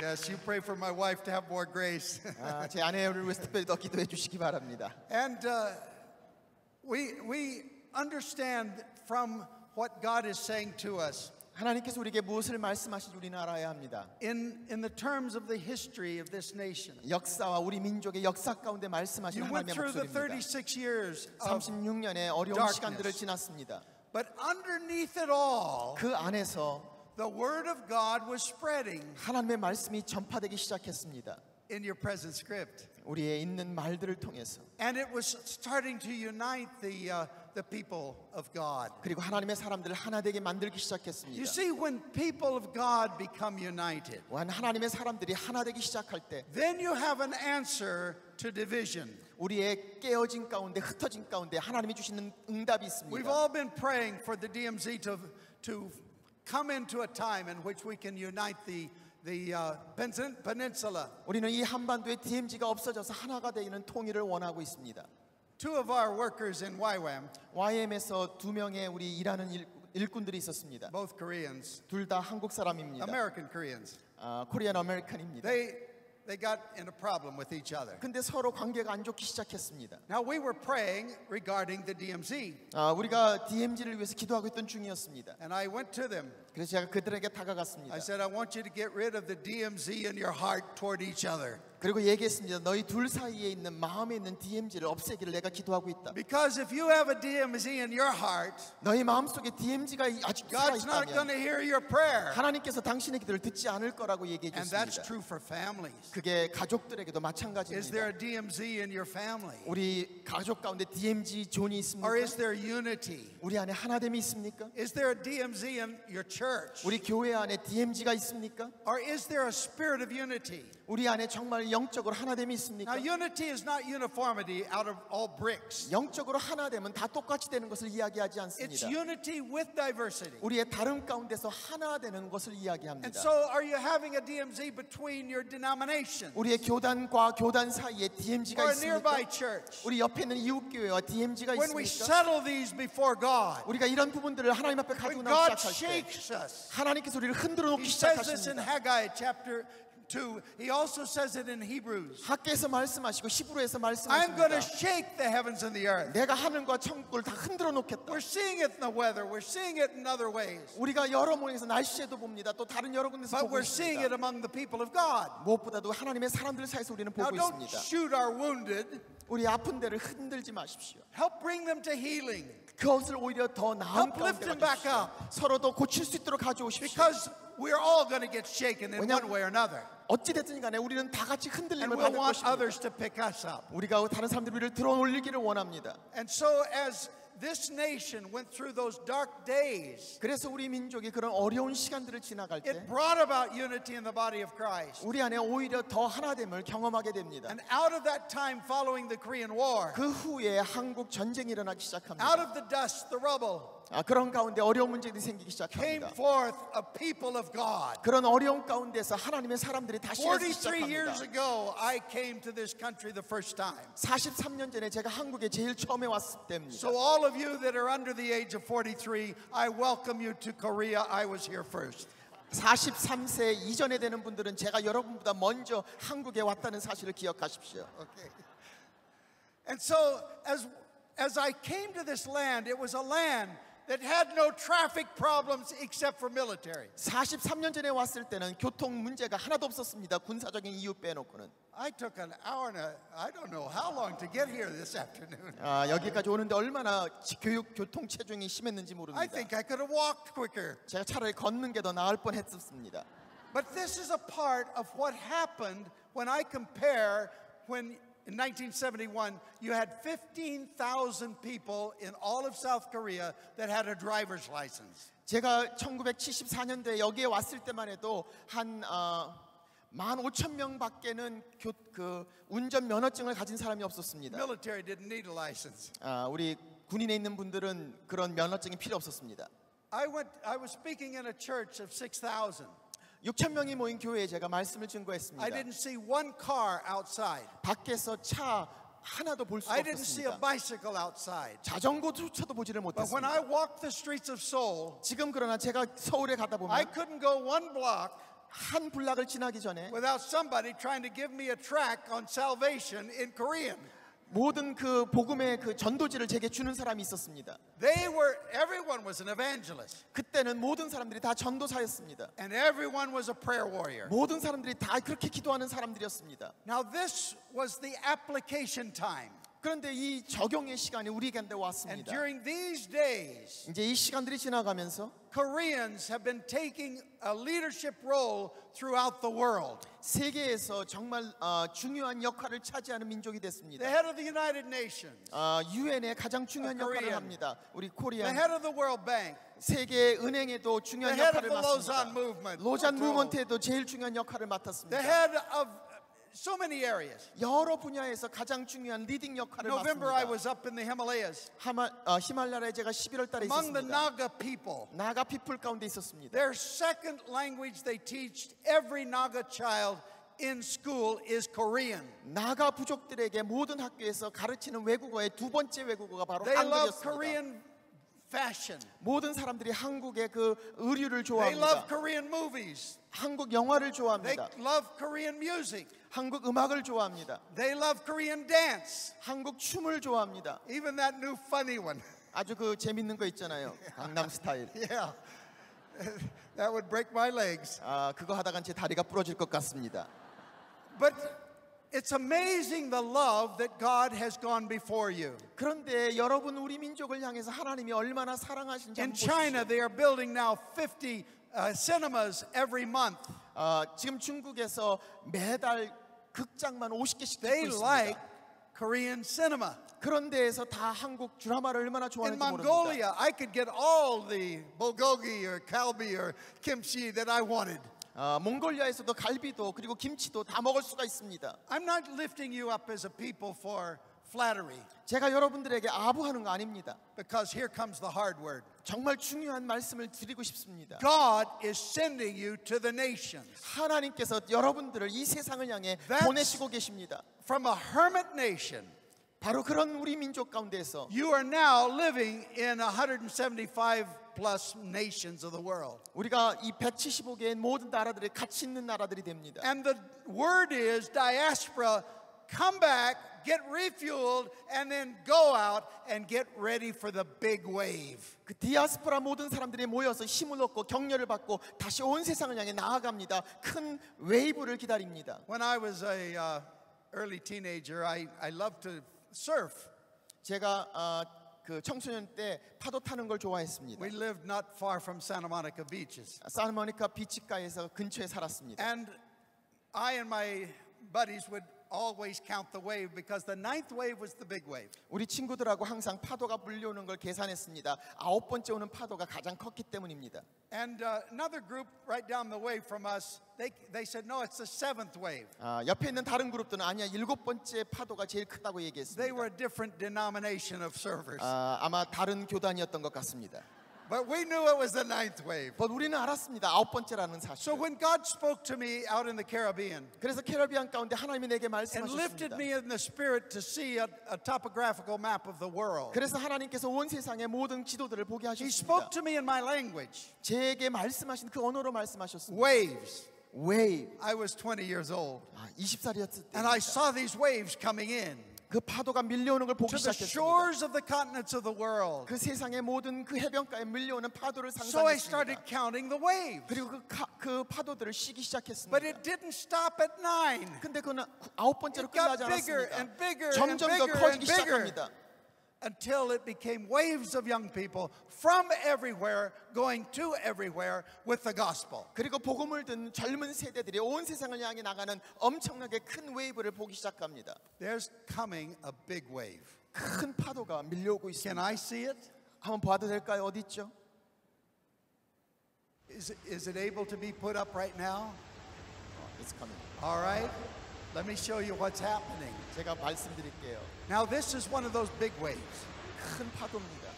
Yes, you pray for my wife to have more grace. 아, 제 아내를 위해서 특별히 더 기도해 주시기 바랍니다. and uh, we, we understand from what God is saying to us 하나님께서 우리에게 무엇을 말씀하신지 우리는 알아야 합니다. in, in the terms of the history of this nation. 역사와 우리 민족의 역사 가운데 went 하나님의 목소리입니다. 36 years of 36년의 어려운 darkness. 시간들을 지났습니다. But underneath it all, 그 안에서 the word of God was spreading 하나님의 말씀이 전파되기 시작했습니다. in your present script. 우리의 있는 말들을 통해서 And it was starting to unite the, uh, the people of God. 그리고 하나님의 사람들을 하나 되게 만들기 You 시작했습니다. see, when people of God become united, 완 하나님의 사람들이 하나 되기 시작할 때 then you have an answer to division. 우리의 깨어진 가운데 흩어진 가운데 하나님이 주시는 응답이 We've 있습니다. all been praying for the DMZ to, to come into a time in which we can unite the, the uh, Pen- peninsula. 우리는 이 한반도의 DMZ가 없어져서 하나가 되는 통일을 원하고 있습니다. Two of our workers in YWAM, YM에서 두 명의 우리 일하는 일, 일꾼들이 있었습니다. both Koreans, 둘 다 한국 사람입니다. American Koreans, 아, 코리안 아메리칸입니다. they, they got in a problem with each other. 근데 서로 관계가 안 좋기 시작했습니다. Now, we were praying regarding the DMZ, 아, 우리가 DMZ를 위해서 기도하고 있던 중이었습니다. and I went to them. 그래서 제가 그들에게 다가갔습니다. I said, I want you to get rid of the DMZ in your heart toward each other. 그리고 얘기했습니다. 너희 둘 사이에 있는 마음에 있는 DMZ를 없애기를 내가 기도하고 있다. Because if you have a DMZ in your heart, 너희 마음 속에 DMZ가 아직 God's not going to hear your prayer. 하나님께서 당신의 기도를 듣지 않을 거라고 얘기해 And that's true for families. 그게 가족들에게도 Is there 마찬가지입니다. a DMZ in your family? 우리 가족 가운데 DMZ 존이 있습니까? Or is there unity? 우리 안에 하나됨이 있습니까? Is there a DMZ in your church? 우리 교회 안에 DMZ가 있습니까? Or is there a spirit of unity? 우리 안에 정말 영적으로 하나됨이 있습니까? Now, unity is not uniformity out of all bricks. 영적으로 하나됨은 다 똑같이 되는 것을 이야기하지 It's 않습니다. unity with diversity. 우리의 다른 가운데서 하나 되는 것을 And 이야기합니다. so, are you having a DMZ between your denomination 우리의 교단과 교단 사이에 DMZ가 있습니까? 우리 옆에 있는 이웃 교회와 DMZ가 When 있습니까? settle these before God, 우리가 이런 부분들을 하나님 앞에 가지고 나오기 시작할 때 하나님께서 우리를 흔들어 놓기 시작하십니다. Haggai chapter 2. He also says it in Hebrews. 학계에서 말씀하시고 히브리에서 I'm going to 말씀하십니다. shake the heavens and the earth. 내가 하늘과 천국을 다 흔들어 놓겠다. We're seeing it in the weather. We're seeing it in other ways. 우리가 여러 모양에서 날씨에도 봅니다. 또 다른 여러 군데서 But 보고 we're seeing it 있습니다. among the people of God. 무엇보다도 하나님의 사람들 사이에서 우리는 Now, 보고 don't 있습니다. shoot our wounded. 우리 아픈 데를 흔들지 마십시오. Help bring them to healing. 그것을 오히려 더 나은 가운데 them back 가주십시오. up. 서로 더 고칠 수 있도록 가져오십시오. Because we're all going to get shaken in 왜냐- one way or another. 어찌 됐든 간에 우리는 다 같이 흔들림을 받을 want 것입니다. others to pick us up. 우리가 다른 사람들 위를 들어 올리기를 원합니다. And so, as this nation went through those dark days, 그래서 우리 민족이 그런 어려운 시간들을 지나갈 때 it brought about unity in the body of Christ. 우리 안에 오히려 더 하나됨을 경험하게 됩니다. And out of that time following the Korean War, 그 후에 한국 전쟁이 일어나기 out 시작합니다. of the dust, the rubble, 아, 그런 가운데 어려운 문제들이 생기기 came 시작합니다. forth a people of God. 그런 어려운 가운데서 하나님의 사람들이 다시 일어나기 43 years 시작합니다. ago, I came to this country the first time. 43년 전에 제가 한국에 제일 처음에 왔을 때입니다. So, all of you that are under the age of 43, I welcome you to Korea. I was here first. 43세 이전에 되는 분들은 제가 여러분보다 먼저 한국에 왔다는 사실을 기억하십시오. Okay. And so, as, as I came to this land, it was a land that had no traffic problems except for military. 43년 전에 왔을 때는 교통 문제가 하나도 없었습니다. 군사적인 이유 빼놓고는. I took an hour and a, I don't know how long to get here this afternoon. 아, 여기까지 오는데 얼마나 지- 교육 교통 체중이 심했는지 I 모릅니다. think I could have walked quicker. 제가 차라리 걷는 게 더 나을 뻔했었습니다. But this is a part of what happened when I compare when in 1971 you had 15,000 people in all of South Korea that had a driver's license. 제가 1974년도에 여기에 왔을 때만 해도 한 어, 15,000명밖에는 교, 그 운전 면허증을 가진 사람이 없었습니다. Military didn't need a license. 아, 우리 군인에 있는 분들은 그런 면허증이 필요 없었습니다. I went I was speaking in a church of 6,000. 6천 명이 모인 교회에 제가 말씀을 I 증거했습니다. didn't see one car outside. 밖에서 차 하나도 볼수 I didn't see a 없었습니다. bicycle outside. 자전거조차도 보지를 I 못했습니다. walked the streets of Seoul, 지금 그러나 제가 서울에 가다 I 보면 couldn't go one block 한 블락을 지나기 전에 without somebody trying to give me a track on salvation in Korean. 모든 그 복음의 그 전도지를 제게 주는 사람이 있었습니다. They were, everyone was an evangelist, 그때는 모든 사람들이 다 전도사였습니다. and everyone was a prayer warrior. 모든 사람들이 다 그렇게 기도하는 사람들이었습니다. Now, this was the application time. 그런데 이 적용의 시간이 우리에게 And 왔습니다. during these days, 이제 이 시간들이 지나가면서 Koreans have been taking a leadership role throughout the world. 세계에서 정말 어, 중요한 역할을 차지하는 민족이 The 됐습니다. head of the United Nations, 어, 유엔에 가장 중요한 역할을. 합니다. 우리 the Korean head of the World Bank, 세계 은행에도 the 중요한 역할을 the Lausanne 맡습니다. 로잔 movement에도 제일 중요한 역할을 the 맡았습니다. head of so many areas. 여러 분야에서 가장 중요한 leading 역할을 November, I 맡습니다. was up in the Himalayas 하마, 어, 히말라야에 제가 11월 달에 among the 있었습니다. Naga people. 나가 people 가운데 있었습니다. Their second language they teach every Naga child in school is Korean. 나가 부족들에게 모든 학교에서 가르치는 외국어의 두 번째 외국어가 바로 They love 한글이었습니다. Korean fashion. 모든 사람들이 한국의 그 의류를 They love 좋아합니다. Korean movies. 한국 영화를 They 좋아합니다. love Korean music. 한국 음악을 좋아합니다. They love Korean dance. 한국 춤을 좋아합니다. Even that new funny one. 아주 그 재밌는 거 있잖아요. 강남 스타일. yeah. that would break my legs. 아, 그거 하다간 제 다리가 부러질 것 같습니다. But it's amazing the love that God has gone before you. 그런데 여러분 우리 민족을 향해서 하나님이 얼마나 사랑하신지 In 한번 China, 보십시오. they are building now 50 uh, cinemas every month. 아, 지금 중국에서 매달 극장만 50개씩 They 짓고 있습니다. like Korean cinema. 그런 데에서 다 한국 드라마를 얼마나 In 좋아하는지 모릅니다. Mongolia, I could get all the bulgogi or kalbi or kimchi that I wanted. 어, 몽골리아에서도 갈비도 그리고 김치도 다 먹을 수가 있습니다. I'm not lifting you up as a people for flattery, 제가 여러분들에게 아부하는 거 아닙니다. because here comes the hard word. 정말 중요한 말씀을 드리고 싶습니다. God is sending you to the nations. 하나님께서 여러분들을 이 세상을 향해 That's- 보내시고 계십니다. From a hermit nation, 바로 그런 우리 민족 가운데서 you are now living in 175 plus nations of the world. 우리가 이 175개의 모든 나라들이 같이 있는 나라들이 됩니다. And the word is diaspora, come back, get refueled, and then go out and get ready for the big wave. 그 디아스포라 모든 사람들이 모여서 힘을 얻고 격려를 받고 다시 온 세상을 향해 나아갑니다. 큰 웨이브를 기다립니다. When I was a uh, early teenager, I, I loved to surf. 제가 아, 그 청소년 때 파도 타는 걸 좋아했습니다. We lived not far from Santa Monica beaches. 산모니카 비치가에서 근처에 살았습니다. And I and my buddies would always count the wave because the ninth wave was the big wave. 우리 친구들하고 항상 파도가 물려오는 걸 계산했습니다. 아홉 번째 오는 파도가 가장 컸기 때문입니다. And uh, another group right down the way from us, they, they said, no, it's the seventh wave. 아, 옆에 있는 다른 그룹들은 아니야 일곱 번째 파도가 제일 크다고 They 얘기했습니다. were a different denomination of servers. 아, 아마 다른 교단이었던 것 같습니다. But we knew it was the ninth wave. 뭐 우리는 알았습니다. 아홉 번째라는 사실. So when God spoke to me out in the Caribbean 그래서 캐러비안 가운데 하나님이 내게 and lifted 말씀하셨습니다. me in the spirit to see a, a topographical map of the world, 그래서 하나님께서 온 세상의 모든 지도들을 보게 He 하셨습니다. spoke to me in my language 제게 말씀하신 그 언어로 말씀하셨습니다. waves. 웨이브. I was 20 years old. 아, 20살이었을 때 And I saw these waves coming in 그 파도가 밀려오는 걸 보기 시작했습니다. 그 세상의 모든 그 해변가에 밀려오는 파도를 상상했습니다. 그리고 그, 가- 그 파도들을 세기 시작했습니다. 근데 그 아홉 번째로 끝나지 않았습니다. 점점 더 커지기. 시작합니다. until it became waves of young people from everywhere going to everywhere with the gospel. 그리고 복음을 듣는 젊은 세대들이 온 세상을 향해 나가는 엄청나게 큰 웨이브를 보기 시작합니다. There's coming a big wave. 큰 파도가 밀려오고 Can 있습니다. I see it? 한번 봐도 될까요? 어디 있죠? Is it, is it able to be put up right now? It's coming. All right. Let me show you what's happening. 제가 말씀드릴게요. Now, this is one of those big waves. 큰 파도입니다.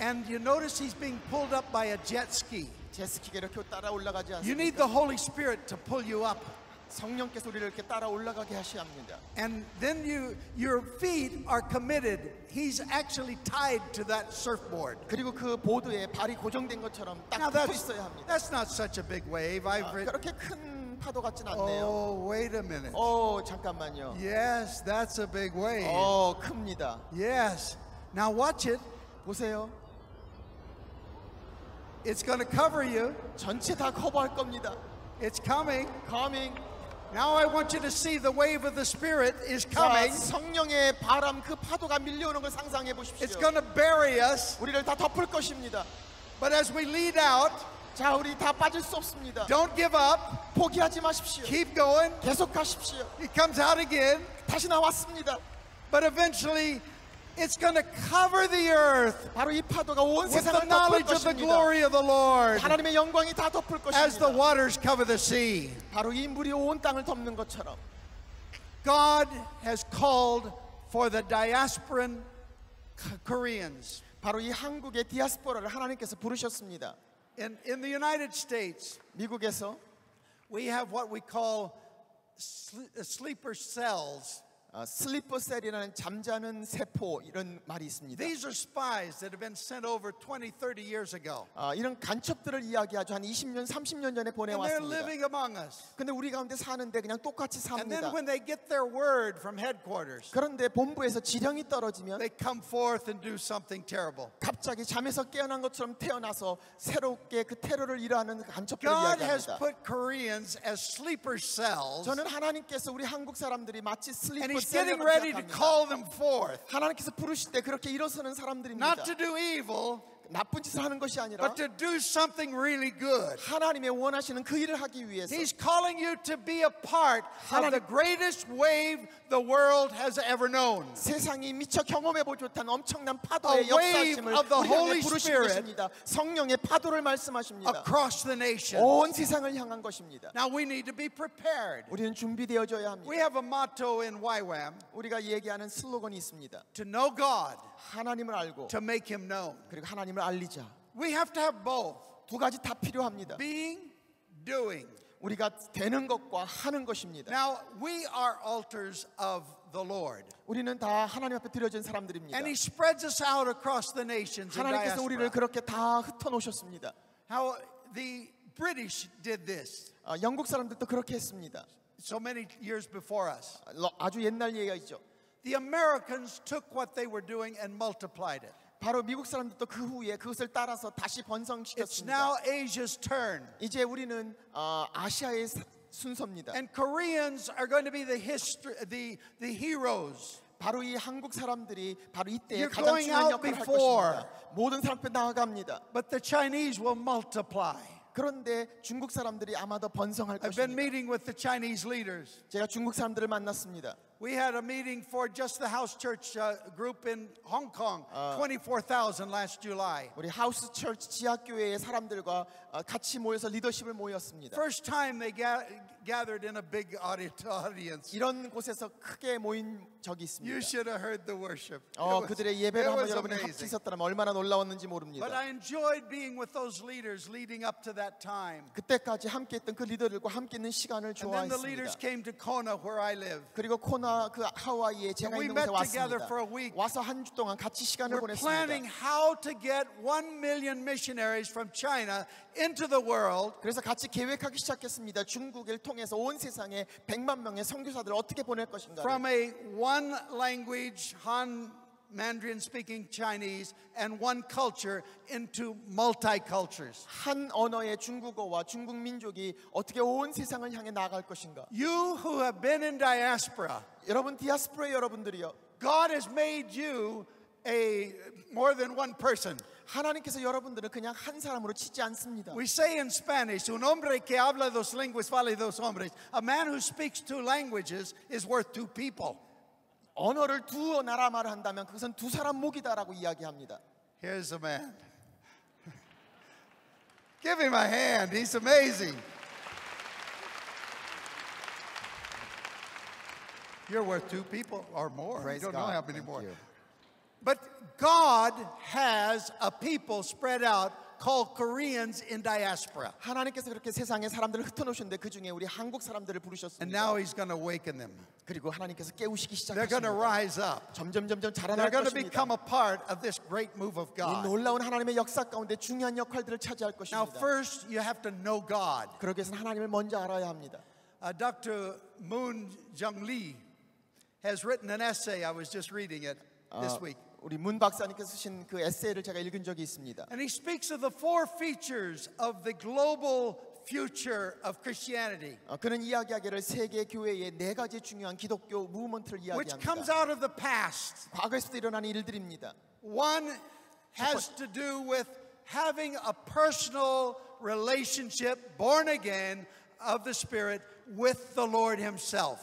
And you notice he's being pulled up by a jet ski. 제스키가 이렇게 따라 올라가지 You need 않습니다. the Holy Spirit to pull you up. 성령께서 우리를 이렇게 따라 올라가게 하셔야 합니다. And then you, your feet are committed. He's actually tied to that surfboard. 그리고 그 보드에 발이 고정된 것처럼 Now 딱 붙어 that's, 있어야 합니다. that's not such a big wave. I've 아, written. 그렇게 큰 파도 같진 않네요. Oh, wait a minute. 어 잠깐만요. Yes, that's a big wave. 어 큽니다. Yes. Now watch it. 보세요. It's going to cover you. 전체 다 커버할 겁니다. It's coming. coming. Now I want you to see the wave of the Spirit is 자, coming. 성령의 바람 그 파도가 밀려오는 걸 상상해 It's 보십시오. going to bury us. 우리를 다 덮을 것입니다. But as we lead out, 자, 우리 다 빠질 수 없습니다. don't give up. 포기하지 마십시오. Keep going. 계속 가십시오. It comes out again. 다시 나왔습니다. But eventually, it's going to cover the earth 바로 이 파도가 온 세상을 덮을 것입니다. glory of the Lord 하나님의 영광이 다 덮을 as the 것입니다. waters cover the sea. 바로 이 물이 온 땅을 덮는 것처럼 God has called for the diasporan Koreans. 바로 이 한국의 디아스포라를 하나님께서 부르셨습니다. In, in the United States, 미국에서 we have what we call sle- uh, sleeper cells. 어, 슬리퍼 셀이라는 잠자는 세포 이런 말이 있습니다. These are spies that have been sent over 20, 30 years ago. 아, 이런 간첩들을 이야기하죠. 한 20년, 30년 전에 And they're 보내왔습니다. living among us. 근데 우리 가운데 사는데 그냥 똑같이 And 삽니다. then when they get their word from headquarters, 그런데 본부에서 지령이 떨어지면 they come forth and do something terrible. 갑자기 잠에서 깨어난 것처럼 태어나서 새롭게 그 테러를 일어하는 간첩들을 God has 이야기합니다. put Koreans as sleeper cells, 저는 하나님께서 우리 한국 사람들이 마치 슬리퍼 and He's 셀이라고 getting ready to 생각합니다. call them forth. 하나님께서 부르실 때 그렇게 일어서는 사람들입니다. Not to do evil, 나쁜 짓을 하는 것이 아니라 but to do something really good. 하나님의 원하시는 그 일을 하기 위해서 He's calling you to be a part of the greatest wave the world has ever known. 세상이 미처 경험해 보지 못한 엄청난 파도의 역사심을 of the 우리 향해 Holy 부르신 것입니다. 성령의 파도를 말씀하십니다. across the nation. 온 세상을 향한 것입니다. Now we need to be prepared. 우리는 준비되어져야 합니다. We have a motto in YWAM 우리가 얘기하는 슬로건이 있습니다. to know God, 하나님을 알고 to make him known. 그리고 하나님 을 알리자. We have to have both 두 가지 다 필요합니다. being, doing. 우리가 되는 것과 하는 것입니다. Now, we are altars of the Lord. 우리는 다 하나님 앞에 드려진 사람들입니다. And he spreads us out across the nations in 하나님께서 우리를 diaspora. 그렇게 다 흩어 놓으셨습니다. How the British did this 아, 영국 사람들도 그렇게 했습니다. so many years before us. 아, 러- 아주 옛날 얘기가 있죠. The Americans took what they were doing and multiplied it. 바로 미국 사람들도 그 후에 그것을 따라서 다시 It's 번성시켰습니다. now Asia's turn. 이제 우리는 어, 아시아의 사- 순서입니다. And Koreans are going to be the history the the heroes. 바로 이 한국 사람들이 바로 이때 가장 중요한 역할을 할. 것입니다. 모든 사람 앞에 나아갑니다. But the Chinese will multiply. 그런데 중국 사람들이 아마 더 번성할 I've been 것입니다. meeting with the Chinese leaders. 제가 중국 사람들을 만났습니다. We had a meeting for just the house church uh, group in Hong Kong, 24,000 last July. 우리 하우스 처치 지하교회의 사람들과 어, 같이 모여서 리더십을 모였습니다. First time they ga- gathered in a big audi- audience. 이런 곳에서 크게 모인 적이 You 있습니다. should have heard the worship. 어, was- 그들의 예배를 한번 여러분이. 있었다면 얼마나 놀라웠는지 But 모릅니다. I enjoyed being with those leaders leading up to that time. 그때까지 함께했던 그 리더들과 함께 있는 시간을 And then the leaders 좋아했습니다. came to Kona, where I live. 그리고 코나 그 하와이에 제가 있는 곳에 met together 왔습니다. for a week. 와서 한 주 동안 같이 시간을 We're planning 보냈습니다. how to get one million missionaries from China into the world 그래서 같이 계획하기 시작했습니다. 중국을 통해서 온 세상에 100만 명의 선교사들을 어떻게 보낼 것인가. from a one language Han Mandarin speaking Chinese and one culture into multicultures. 한 언어의 중국어와 중국 민족이 어떻게 온 세상을 향해 나아갈 것인가. You who have been in diaspora, 여러분 디아스포라 여러분들이요. God has made you a more than one person. 하나님께서 여러분들을 그냥 한 사람으로 치지 않습니다. We say in Spanish, un hombre que habla dos lenguas vale dos hombres. A man who speaks two languages is worth two people. 언어를 두 나라 말을 한다면 그것은 두 사람 목이다라고 이야기합니다. Here's a man. Give him a hand. He's amazing. You're worth two people or more. Praise you don't God. know how many Thank more. you. But God has a people spread out called Koreans in diaspora. 하나님께서 그렇게 세상에 사람들을 흩어놓으셨는데 그 중에 우리 한국 사람들을 And 부르셨습니다. now He's going to awaken them. 그리고 하나님께서 깨우시기 They're going to 시작하십니다. rise up. 점점 점점 They're 자라날 going to 것입니다. become a part of this great move of 이 God. 놀라운 하나님의 역사 가운데 중요한 역할들을 차지할 Now, 것입니다. first, you have to know God. 그러기 위해서는 하나님을 먼저 알아야 합니다. Uh, Dr. Moon Jung Lee has written an essay. I was just reading it this 아, week. 우리 문 박사님께서 쓰신 그 에세이를 제가 읽은 적이 있습니다. And he speaks of the four features of the global future of Christianity, 어, 그는 이야기하기를 세계 교회의 네 가지 중요한 기독교 무브먼트를 which comes 이야기합니다. out of the past. 과거에서도 일어난 일들입니다. One has to do with having a personal relationship, born again, of the Spirit with the Lord Himself.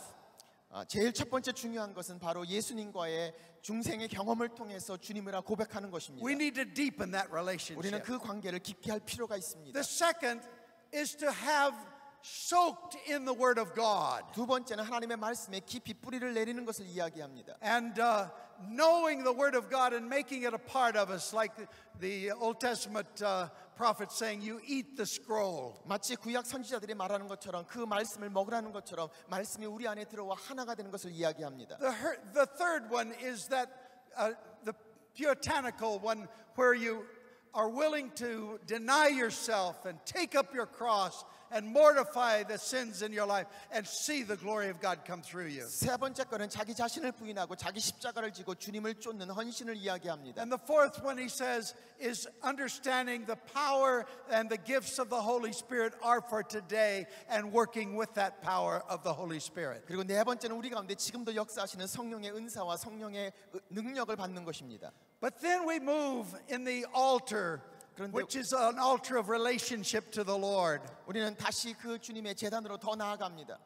아, 제일 첫 번째 중요한 것은 바로 예수님과의 중생의 경험을 통해서 주님이라 고백하는 것입니다. We need to deepen that 우리는 relationship. 그 관계를 깊게 할 필요가 있습니다. The second is to have soaked in the Word of God 두 번째는 하나님의 말씀에 깊이 뿌리를 내리는 것을 이야기합니다. and uh, knowing the Word of God and making it a part of us, like the, the Old Testament uh, prophet saying, You eat the scroll. 마치 구약 선지자들이 말하는 것처럼 그 말씀을 먹으라는 것처럼 말씀이 우리 안에 들어와 하나가 되는 것을 이야기합니다. The, her- the third one is that uh, the puritanical one where you are willing to deny yourself and take up your cross and mortify the sins in your life and see the glory of God come through you. 세 번째 거는 자기 자신을 부인하고 자기 십자가를 지고 주님을 쫓는 헌신을 이야기합니다. And the fourth one he says is understanding the power and the gifts of the Holy Spirit are for today and working with that power of the Holy Spirit. 그리고 네 번째는 우리 가운데 지금도 역사하시는 성령의 은사와 성령의 능력을 받는 것입니다. But then we move in the altar, 그런데- which is an altar of relationship to the Lord. 우리는 다시 그 주님의 재단으로 더 나아갑니다.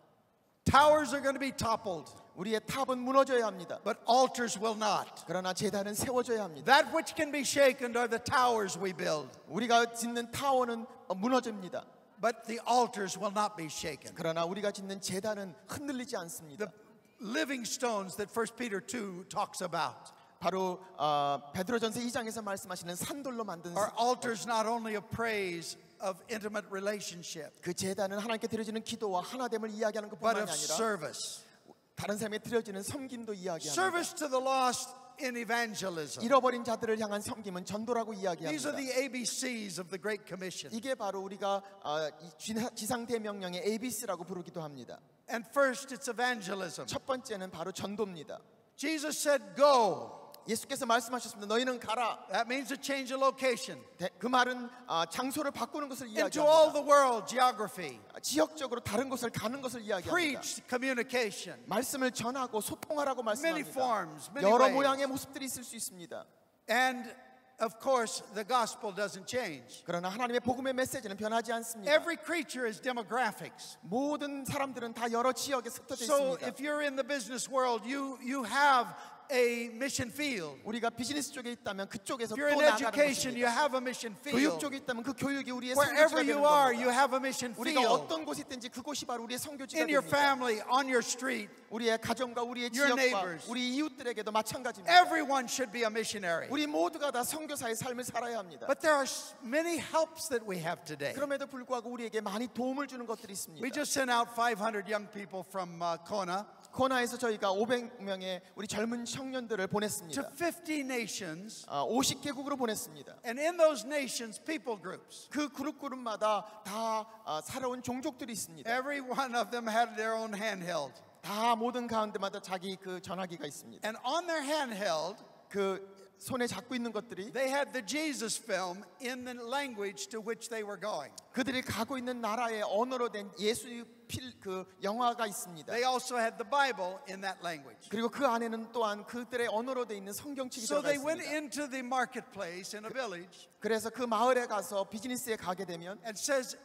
Towers are going to be toppled, 우리의 탑은 무너져야 합니다. but altars will not. 그러나 재단은 세워져야 합니다. That which can be shaken are the towers we build, 우리가 짓는 타워는 어, 무너집니다. but the altars will not be shaken. 그러나 우리가 짓는 재단은 흔들리지 않습니다. The living stones that 1 Peter 2 talks about 바로 어, 베드로전서 2장에서 말씀하시는 산돌로 만든 are altars not only of praise, of intimate relationship, 그 재단은 하나님께 드려지는 기도와 하나됨을 이야기하는 but 것뿐만이 of 아니라 service. 다른 사람에 드려지는 섬김도 이야기합니다. Service to the lost in evangelism. 잃어버린 자들을 향한 섬김은 전도라고 These are 이야기합니다. the ABCs of the Great Commission. 이게 바로 우리가 어, 이 지- 지상 대명령의 ABC라고 부르기도 합니다. And first, it's evangelism. 첫 번째는 바로 전도입니다. Jesus said, Go. 예수께서 말씀하셨습니다. 너희는 가라. That means a change of location. 대- 그 말은 아, 장소를 바꾸는 것을 Into all 이야기합니다. the world, geography. 아, 지역적으로 다른 곳을 가는 것을 이야기합니다. Preach communication. 말씀을 전하고 소통하라고 Many 말씀합니다. forms, many 여러. 모양의 모습들이 있을 수 있습니다. And of course, the gospel doesn't change. 그러나 하나님의 복음의 메시지는 변하지 않습니다. Every creature is demographics. 모든 사람들은 다 여러 지역에 흩어져 So 있습니다. if you're in the business world, you, you have a mission field. 우리가 비즈니스 쪽에 있다면 그쪽에서 또 in 나가는 education, you 것입니다. have a mission 교육. 쪽에 있다면 그 교육이 우리의 선교지가 되는 겁니다. 우리가. 어떤 곳에 있든지 그곳이 바로 우리의 your 됩니다. family, on your street, 우리의 가정과 우리의 your 지역과 neighbors. 우리 이웃들에게도 마찬가지입니다. everyone should be a missionary. 우리 모두가 다 선교사의 삶을 살아야 합니다. But there are many helps that we have today. 그럼에도 불구하고 우리에게 많이 도움을 주는 것들이 있습니다. We just sent out 500 young people from uh, Kona 코나에서 저희가 500명의 우리 젊은 청년들을 to 보냈습니다. 50 nations. 아, 50개국으로 보냈습니다. And in those nations, people groups, 그 그룹 그룹마다 다 아, 살아온 종족들이 있습니다. every one of them had their own handheld. 다 모든 가운데마다 자기 그 전화기가 있습니다. And on their handheld, 그 손에 잡고 있는 것들이 they had the Jesus film in the language to which they were going. 그들이 가고 있는 나라의 언어로 된 예수 필 그 영화가 있습니다. They also had the Bible in that language. 그리고 그 안에는 또한 그들의 언어로 돼 있는 성경책이 So 들어가 they went 있습니다. into the marketplace in a village 그래서 그 마을에 가서 비즈니스에 가게 되면 and says,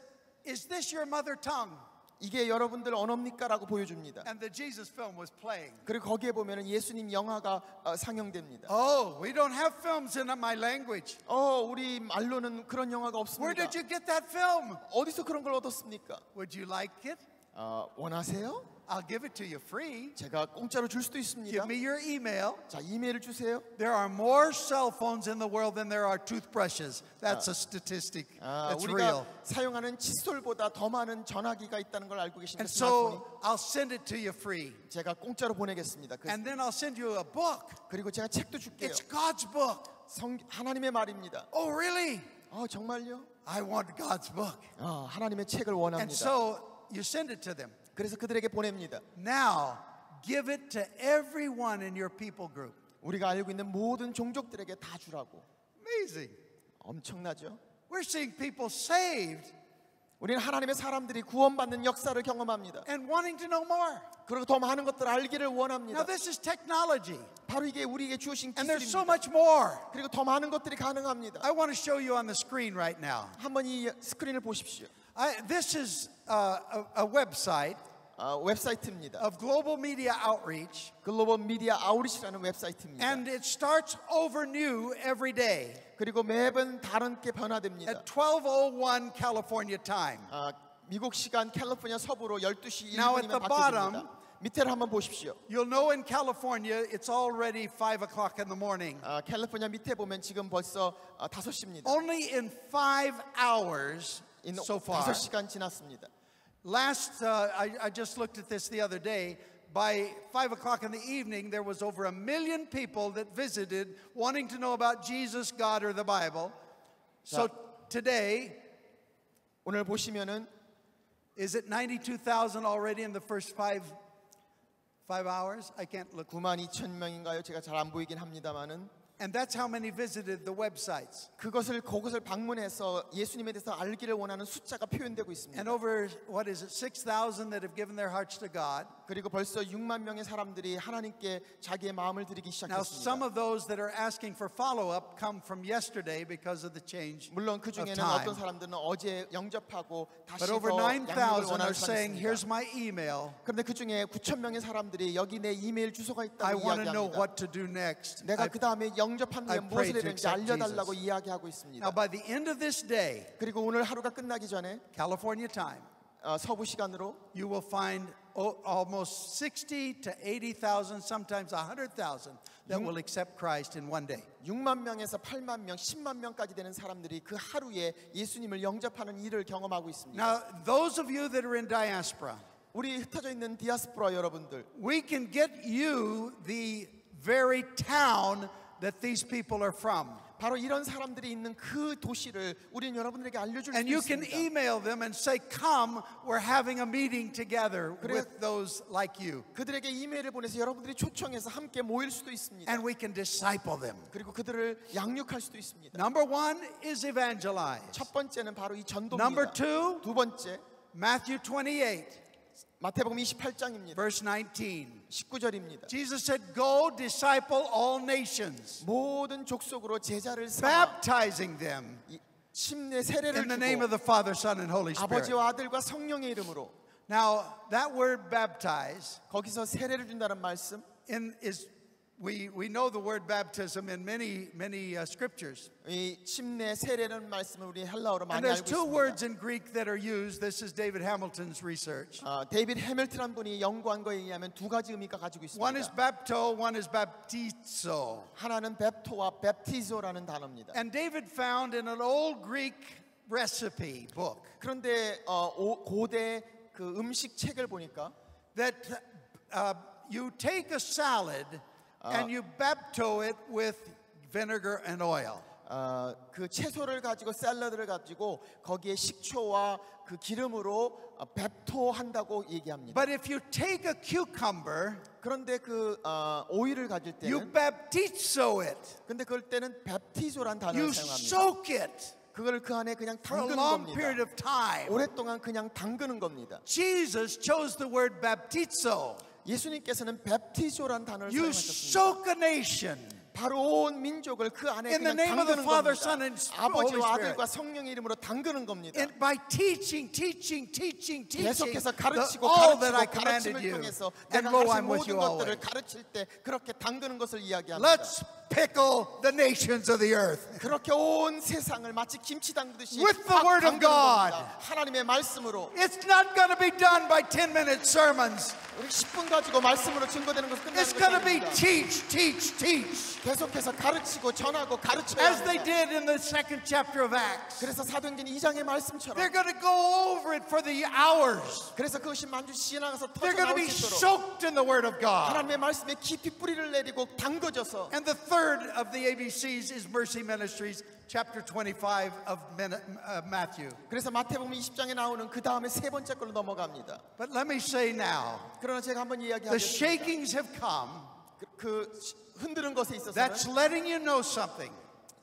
"Is this your mother tongue?" 이게 여러분들 언어입니까 라고 보여줍니다. And the Jesus film was playing. 그리고 거기에 보면은 예수님 영화가 어, 상영됩니다. Oh, we don't have films in my language. 어, 우리 말로는 그런 영화가 Where 없습니다. did you get that film? 어디서 그런 걸 얻었습니까? Would you like it? 어, 원하세요? I'll give it to you free. 제가 공짜로 줄 수도 있습니다. Give me your email. 자, 이메일을 주세요. There are more cell phones in the world than there are toothbrushes. That's a statistic. 아, That's 우리가 real. 사용하는 칫솔보다 더 많은 전화기가 있다는 걸 알고 계십니까? And so I'll send it to you free. 제가 공짜로 보내겠습니다. 그- And then I'll send you a book. 그리고 제가 책도 줄게요. It's God's book. 성, 하나님의 말입니다. Oh, really? 어, 정말요? I want God's book. 어, 하나님의 책을 And 원합니다. so you send it to them. 그래서 그들에게 보냅니다. Now, give it to everyone in your people group. 우리가 알고 있는 모든 종족들에게 다 주라고. Amazing. 엄청나죠? We're seeing people saved 우리는 하나님의 사람들이 구원받는 역사를 경험합니다. and wanting to know more. 그리고 더 많은 것들을 알기를 Now, 원합니다. this is technology, 바로 이게 우리에게 주신 and there's so 기술입니다. much more. 그리고 더 많은 것들이 가능합니다. I want to show you on the screen right now. 한번 이 스크린을 보십시오. I, this is uh, a, a website 아, 웹사이트입니다. of Global Media Outreach, 글로벌 미디어 아우리시라는 웹사이트입니다. and it starts over new every day 그리고 매번 다른 게 변화됩니다. at 12:01 California time. 아, 미국 시간 캘리포니아 서부로 12시 Now at 1분이면 the 바뀌어집니다. 밑에를 한번 보십시오. You'll know in California it's already 5 o'clock in the morning. 아, 캘리포니아 밑에 보면 지금 벌써 아, 5시입니다. Only in five hours so far. 5시간 지났습니다. Last, uh, I, I just looked at this the other day. By five o'clock in the evening, there was over a million people that visited wanting to know about Jesus, God, or the Bible. So today, 오늘 보시면은 is it 92,000 already in the first five, five hours? I can't look. 9만 2천 명인가요? 제가 잘 안 보이긴 합니다만은 And that's how many visited the websites. 그것을 그것을 방문해서 예수님에 대해서 알기를 원하는 숫자가 표현되고 있습니다. And over, what is it, 6,000 that have given their hearts to God. 그리고 벌써 6만 명의 사람들이 하나님께 자기의 마음을 드리기 시작했습니다. of those that are asking for follow up come from yesterday because of the change 물론 그 중에는. 어떤 사람들은 어제 영접하고 다시 더 양육을 9,000 원하는 사람이 here's my email. 그런데 그 중에 9천 명의 사람들이 여기 내 이메일 주소가 있다고 이야기합니다. what to do next. 내가 그 다음에 영접한 후에 무엇을 해야 되는지 알려달라고. 이야기하고 있습니다. by the end of this day, 그리고 오늘 하루가 끝나기 전에 California time, 어, 서부 시간으로 you will find almost 60 to 80,000, sometimes 100,000 that will accept Christ in one day. 6만 명에서 8만 명, 10만 명까지 되는 사람들이 그 하루에 예수님을 영접하는 일을 경험하고 있습니다. Now, those of you that are in diaspora, 우리 흩어져 있는 디아스포라 여러분들, we can get you the very town that these people are from. 바로 이런 사람들이 있는 그 도시를 우리는 여러분들에게 알려줄 수 And you can 있습니다. email them and say, Come, we're having a meeting together 그래- with those like you. 그들에게 이메일을 보내서 여러분들이 초청해서 함께 모일 수도 있습니다. And we can disciple them. 그리고 그들을 양육할 수도 있습니다. Number one is evangelize. 첫 번째는 바로 이 Number 전도입니다. two, 두 번째 Matthew 28, 마태복음 28장입니다. verse 19. 19절입니다. Jesus said, Go disciple all nations, 모든 족속으로 제자를 삼아 baptizing them 이 침례 세례를 in the name of the Father, Son, and Holy Spirit. 아버지와 아들과 성령의 이름으로 Now, that word baptize 거기서 세례를 준다는 말씀 in, is, we, we know the word baptism in many, many uh, scriptures. 이 침례 세례라는 말씀을 우리 헬라어로 And 많이 there's 알고 two 있습니다. words in Greek that are used. This is David Hamilton's research. 아, 데이비드 해밀턴 분이 연구한 거에 의하면 두 가지 의미가 가지고 One is 있습니다. bapto, one is baptizo. 하나는 베프토와 베프티조라는 단어입니다. And David found in an old Greek recipe book 그런데 어, 오- 고대 그 음식 책을 보니까 that uh, you take a salad and you bapto it with vinegar and oil. 어, 그 채소를 가지고 샐러드를 가지고 거기에 식초와 그 기름으로 어, 베프토한다고 얘기합니다. But if you take a cucumber, 그런데 그 어, 오일을 가질 you 때는 baptizo it. 근데 그럴 때는 베프티조란 단어를 You 사용합니다. soak it 그걸 그 안에 그냥 담그는 겁니다. period of time. 오랫동안 그냥 담그는 겁니다. Jesus chose the word baptizo. 예수님께서는 베프티조란 단어를 You 사용하셨습니다. soak a nation. 바로 온 민족을 그 안에 the 그냥 the 담그는 Father, 겁니다. 아버지와. 아들과 성령의 이름으로 담그는 겁니다. And by teaching, teaching, teaching, teaching 계속해서 the- 가르치고 all that I 가르치고 가르침을 you. 통해서 And 내가 하신 모든 you 것들을. 가르칠 때 그렇게 담그는 것을 이야기합니다. Let's pickle the nations of the earth. 그렇게 온 세상을 마치 김치 담그듯이 With the 막 word of 담그는 God. 겁니다. 하나님의 말씀으로 It's not going to be done by 10 minute sermons. 우리 10분 가지고 말씀으로 증거되는 것을 끝나는 It's 것이 going to be 아닙니다. teach, teach, teach. 계속해서 가르치고 전하고 가르쳐야 As they 합니다. did in the second chapter of Acts. 그래서 사도행전 2장의 말씀처럼 They're going to go over it for the hours. 그래서 그것이 만주 지나가서 They're going to 터져나올 be 수 있도록 soaked in the Word of God. 하나님의 말씀에 깊이 뿌리를 내리고 담궈져서 And the third of the ABCs is Mercy Ministries, chapter 25 of Men- uh, Matthew. 그래서 마태복음 20장에 나오는 그 다음에 세 번째 걸로 넘어갑니다. But let me say now, 그러나 제가 한번 the 이야기하겠습니다. shakings have come. 그, 그 시- 흔드는 것에 있어서는 That's letting you know something.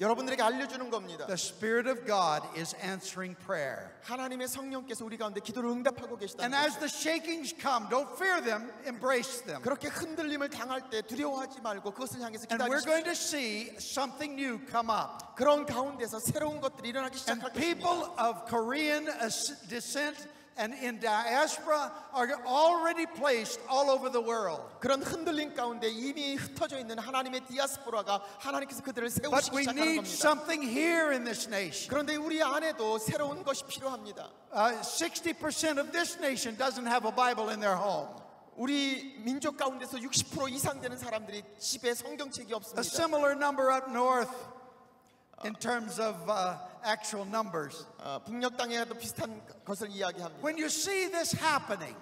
여러분들에게 알려주는 겁니다. The Spirit of God is answering prayer. 하나님의 성령께서 우리 가운데 기도를 응답하고 And 계시다는 as 거죠. the shakings come, don't fear them, embrace them. 그렇게 흔들림을 당할 때 두려워하지 말고 그것을 향해서 And we're going 기다리십시오. to see something new come up. 그런 가운데서 새로운 것들이 일어나기 And 시작할 people 것입니다. of Korean as- descent and in diaspora are already placed all over the world. 그런 흔들림 가운데 이미 흩어져 있는 하나님의 디아스포라가 하나님께서 그들을 But 세우시기 we 시작하는 need 겁니다. something here in this nation. 그런데 우리 안에도 새로운 것이 필요합니다. Uh, 60% of this nation doesn't have a Bible in their home. 우리 민족 가운데서 60% 이상 되는 사람들이 집에 성경책이 A 없습니다. similar number up north in terms of uh, actual numbers. 어, 북녘 땅에도 비슷한 것을 이야기합니다. When you see this happening,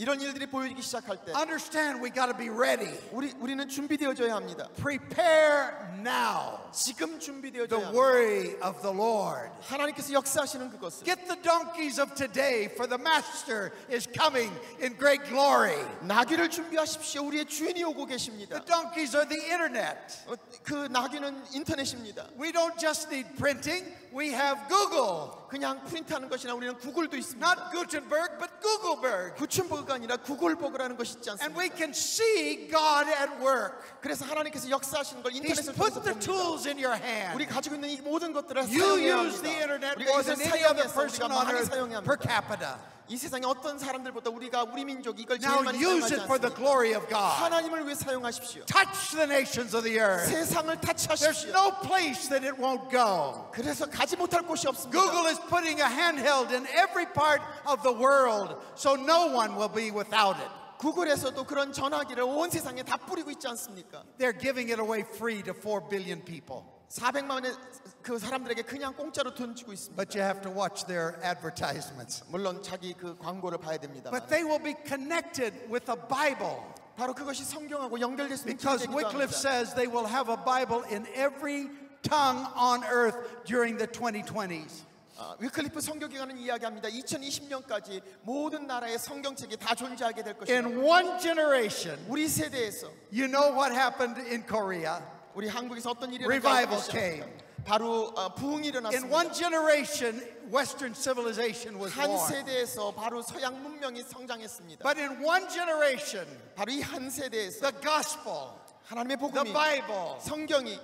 이런 일들이 보이기 시작할 때 understand we got to be ready. 우리 우리는 준비되어져야 합니다. Prepare now 지금 the 준비되어져야 합니다. worry of the Lord. 하나님께서 역사하시는 그것을 Get the donkeys of today, for the Master is coming in great glory. 나귀를 준비하십시오. 우리의 주인이 오고 계십니다. The donkeys are the internet. 어, 그 나귀는 인터넷입니다. We don't just need printing, we have Google. 그냥 프린트하는 것이나 우리는 구글도 있습니다. Not Gutenberg, but Googleberg. 구춘버그가 아니라 구글버그라는 것이 있지 And 않습니까? we can see God at work. 그래서 하나님께서 역사하시는 걸 인터넷을 통해서 put the tools in your hand. 우리 가지고 있는 이 모든 것들을 You 사용해야 use the 합니다. internet more than any other person on earth per 합니다. capita. 이 세상의 어떤 사람들보다 우리가 우리 민족이 이걸 제일 Now 많이 use 사용하지 it for the 않습니까? glory of God. 하나님을 위해 사용하십시오. Touch the nations of the earth. 세상을 There's 타치하십시오. no place that it won't go. 그래서 가지 못할 곳이 없습니다. Google is putting a handheld in every part of the world, so no one will be without it. 구글에서도 그런 전화기를 온 세상에 다 뿌리고 있지 않습니까? They're giving it away free to 4 billion people. 400만의 그 사람들에게 그냥 공짜로 던지고 있습니다. But you have to watch their advertisements. 물론 자기 그 광고를 봐야 됩니다. But they will be connected with a Bible. 바로 그것이 성경하고 연결될 수 있는 Because 기회이기도 Wycliffe 합니다. says they will have a Bible in every tongue on earth during the 2020s. 아, 위클리프 성교기관은 이야기합니다. 2020년까지 모든 나라의 성경책이 다 존재하게 될 것이다. In one generation, 우리 세대에서 you know what happened in Korea. 우리 한국에서 어떤 일이 Revival came. 바로 어, 부흥이 In 일어났습니다. one generation, Western civilization was 한 born. 세대에서 바로 서양 문명이 성장했습니다. But in one generation, 바로 이 한 세대에서 the gospel, 하나님의 the 복음이 Bible, 성경이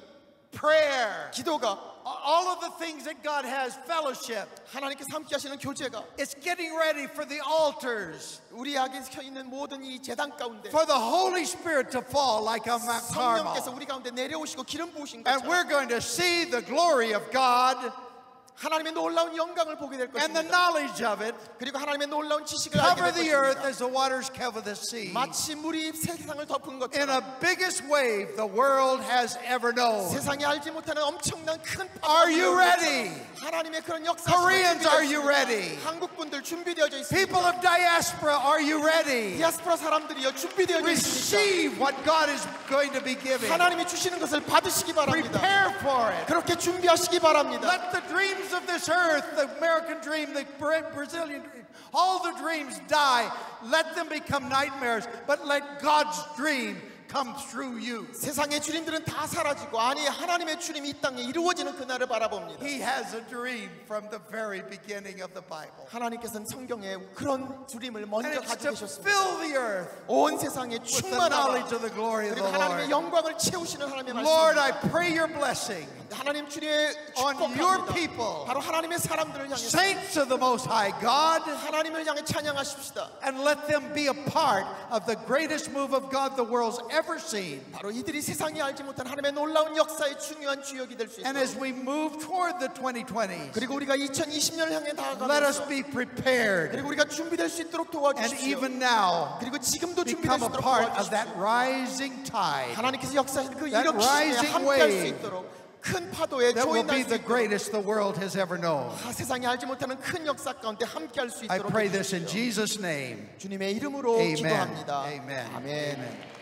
prayer, 기도가 all of the things that God has, fellowship, 하나님께서 함께 하시는 교제가 it's getting ready for the altars, 우리에게 서 있는 모든 이 재단 가운데 for the Holy Spirit to fall like on Mount 성령께서 Carmel. 우리 가운데 내려오시고 기름 부으신 And we're 것처럼 going to see the glory of God 하나님의 놀라운 영광을 보게 될 and the 것입니다. knowledge of it 그리고 하나님의 놀라운 지식을 알게 될 the earth 것입니다. as the waters cover the sea. 마치 물이 세상을 덮은 In 것처럼 a biggest wave the world has ever known. 세상이 알지 못하는 엄청난 큰 Are 파도가 you 일어나는 ready? 것처럼 하나님의 그런 역사 Koreans, are you ready? 한국 분들 준비되어져 있습니다. People of diaspora, are you ready? 디아스포라 사람들이요 준비되어져 있습니다. Receive what God is going to be giving. 하나님이 주시는 것을 받으시기 바랍니다. Prepare for it. 그렇게 준비하시기 바랍니다. Let the dreams of this earth, the American dream, the Brazilian dream, all the dreams die. Let them become nightmares, but let God's dream come through you. 세상의 주님들은 다 사라지고 아니 하나님의 주님이 이 땅에 이루어지는 그날을 바라봅니다. He has a dream from the very beginning of the Bible. 하나님께서는 성경에 그런 And 먼저 가지고 계셨습니다. fill the earth 온 세상에 충만하라. knowledge of the glory of the 그리고 하나님의. 영광을 채우시는 하나님의 Lord, I pray your blessing 하나님 주님의 on your 축복합니다. people. 바로 하나님의 사람들을 향해서 saints of the Most High God, 하나님을 향해 찬양하십시다. and let them be a part of the greatest move of God the world's ever seen. 바로 이들이 세상이 알지 못한 하나님의 놀라운 역사의 중요한 주역이 될수 And as we move toward the 2020s, 그리고 우리가 2020년을 향해 let us 나아가면서 be prepared 그리고 우리가 준비될 수 있도록 and 도와주십시오. even now 그리고 지금도 준비될 become 수 a 있도록 part of that 도와주십시오. rising tide 하나님께서 역사하신 그 That 일으키심에 rising 함께할 수 있도록 큰 파도에 that will be 수 the greatest the world has ever known. 아, 세상이 알지 못하는 큰 역사 가운데 함께할 수 I 있도록 pray this in. Jesus' name. 주님의 이름으로 Amen. 기도합니다. Amen. 아멘.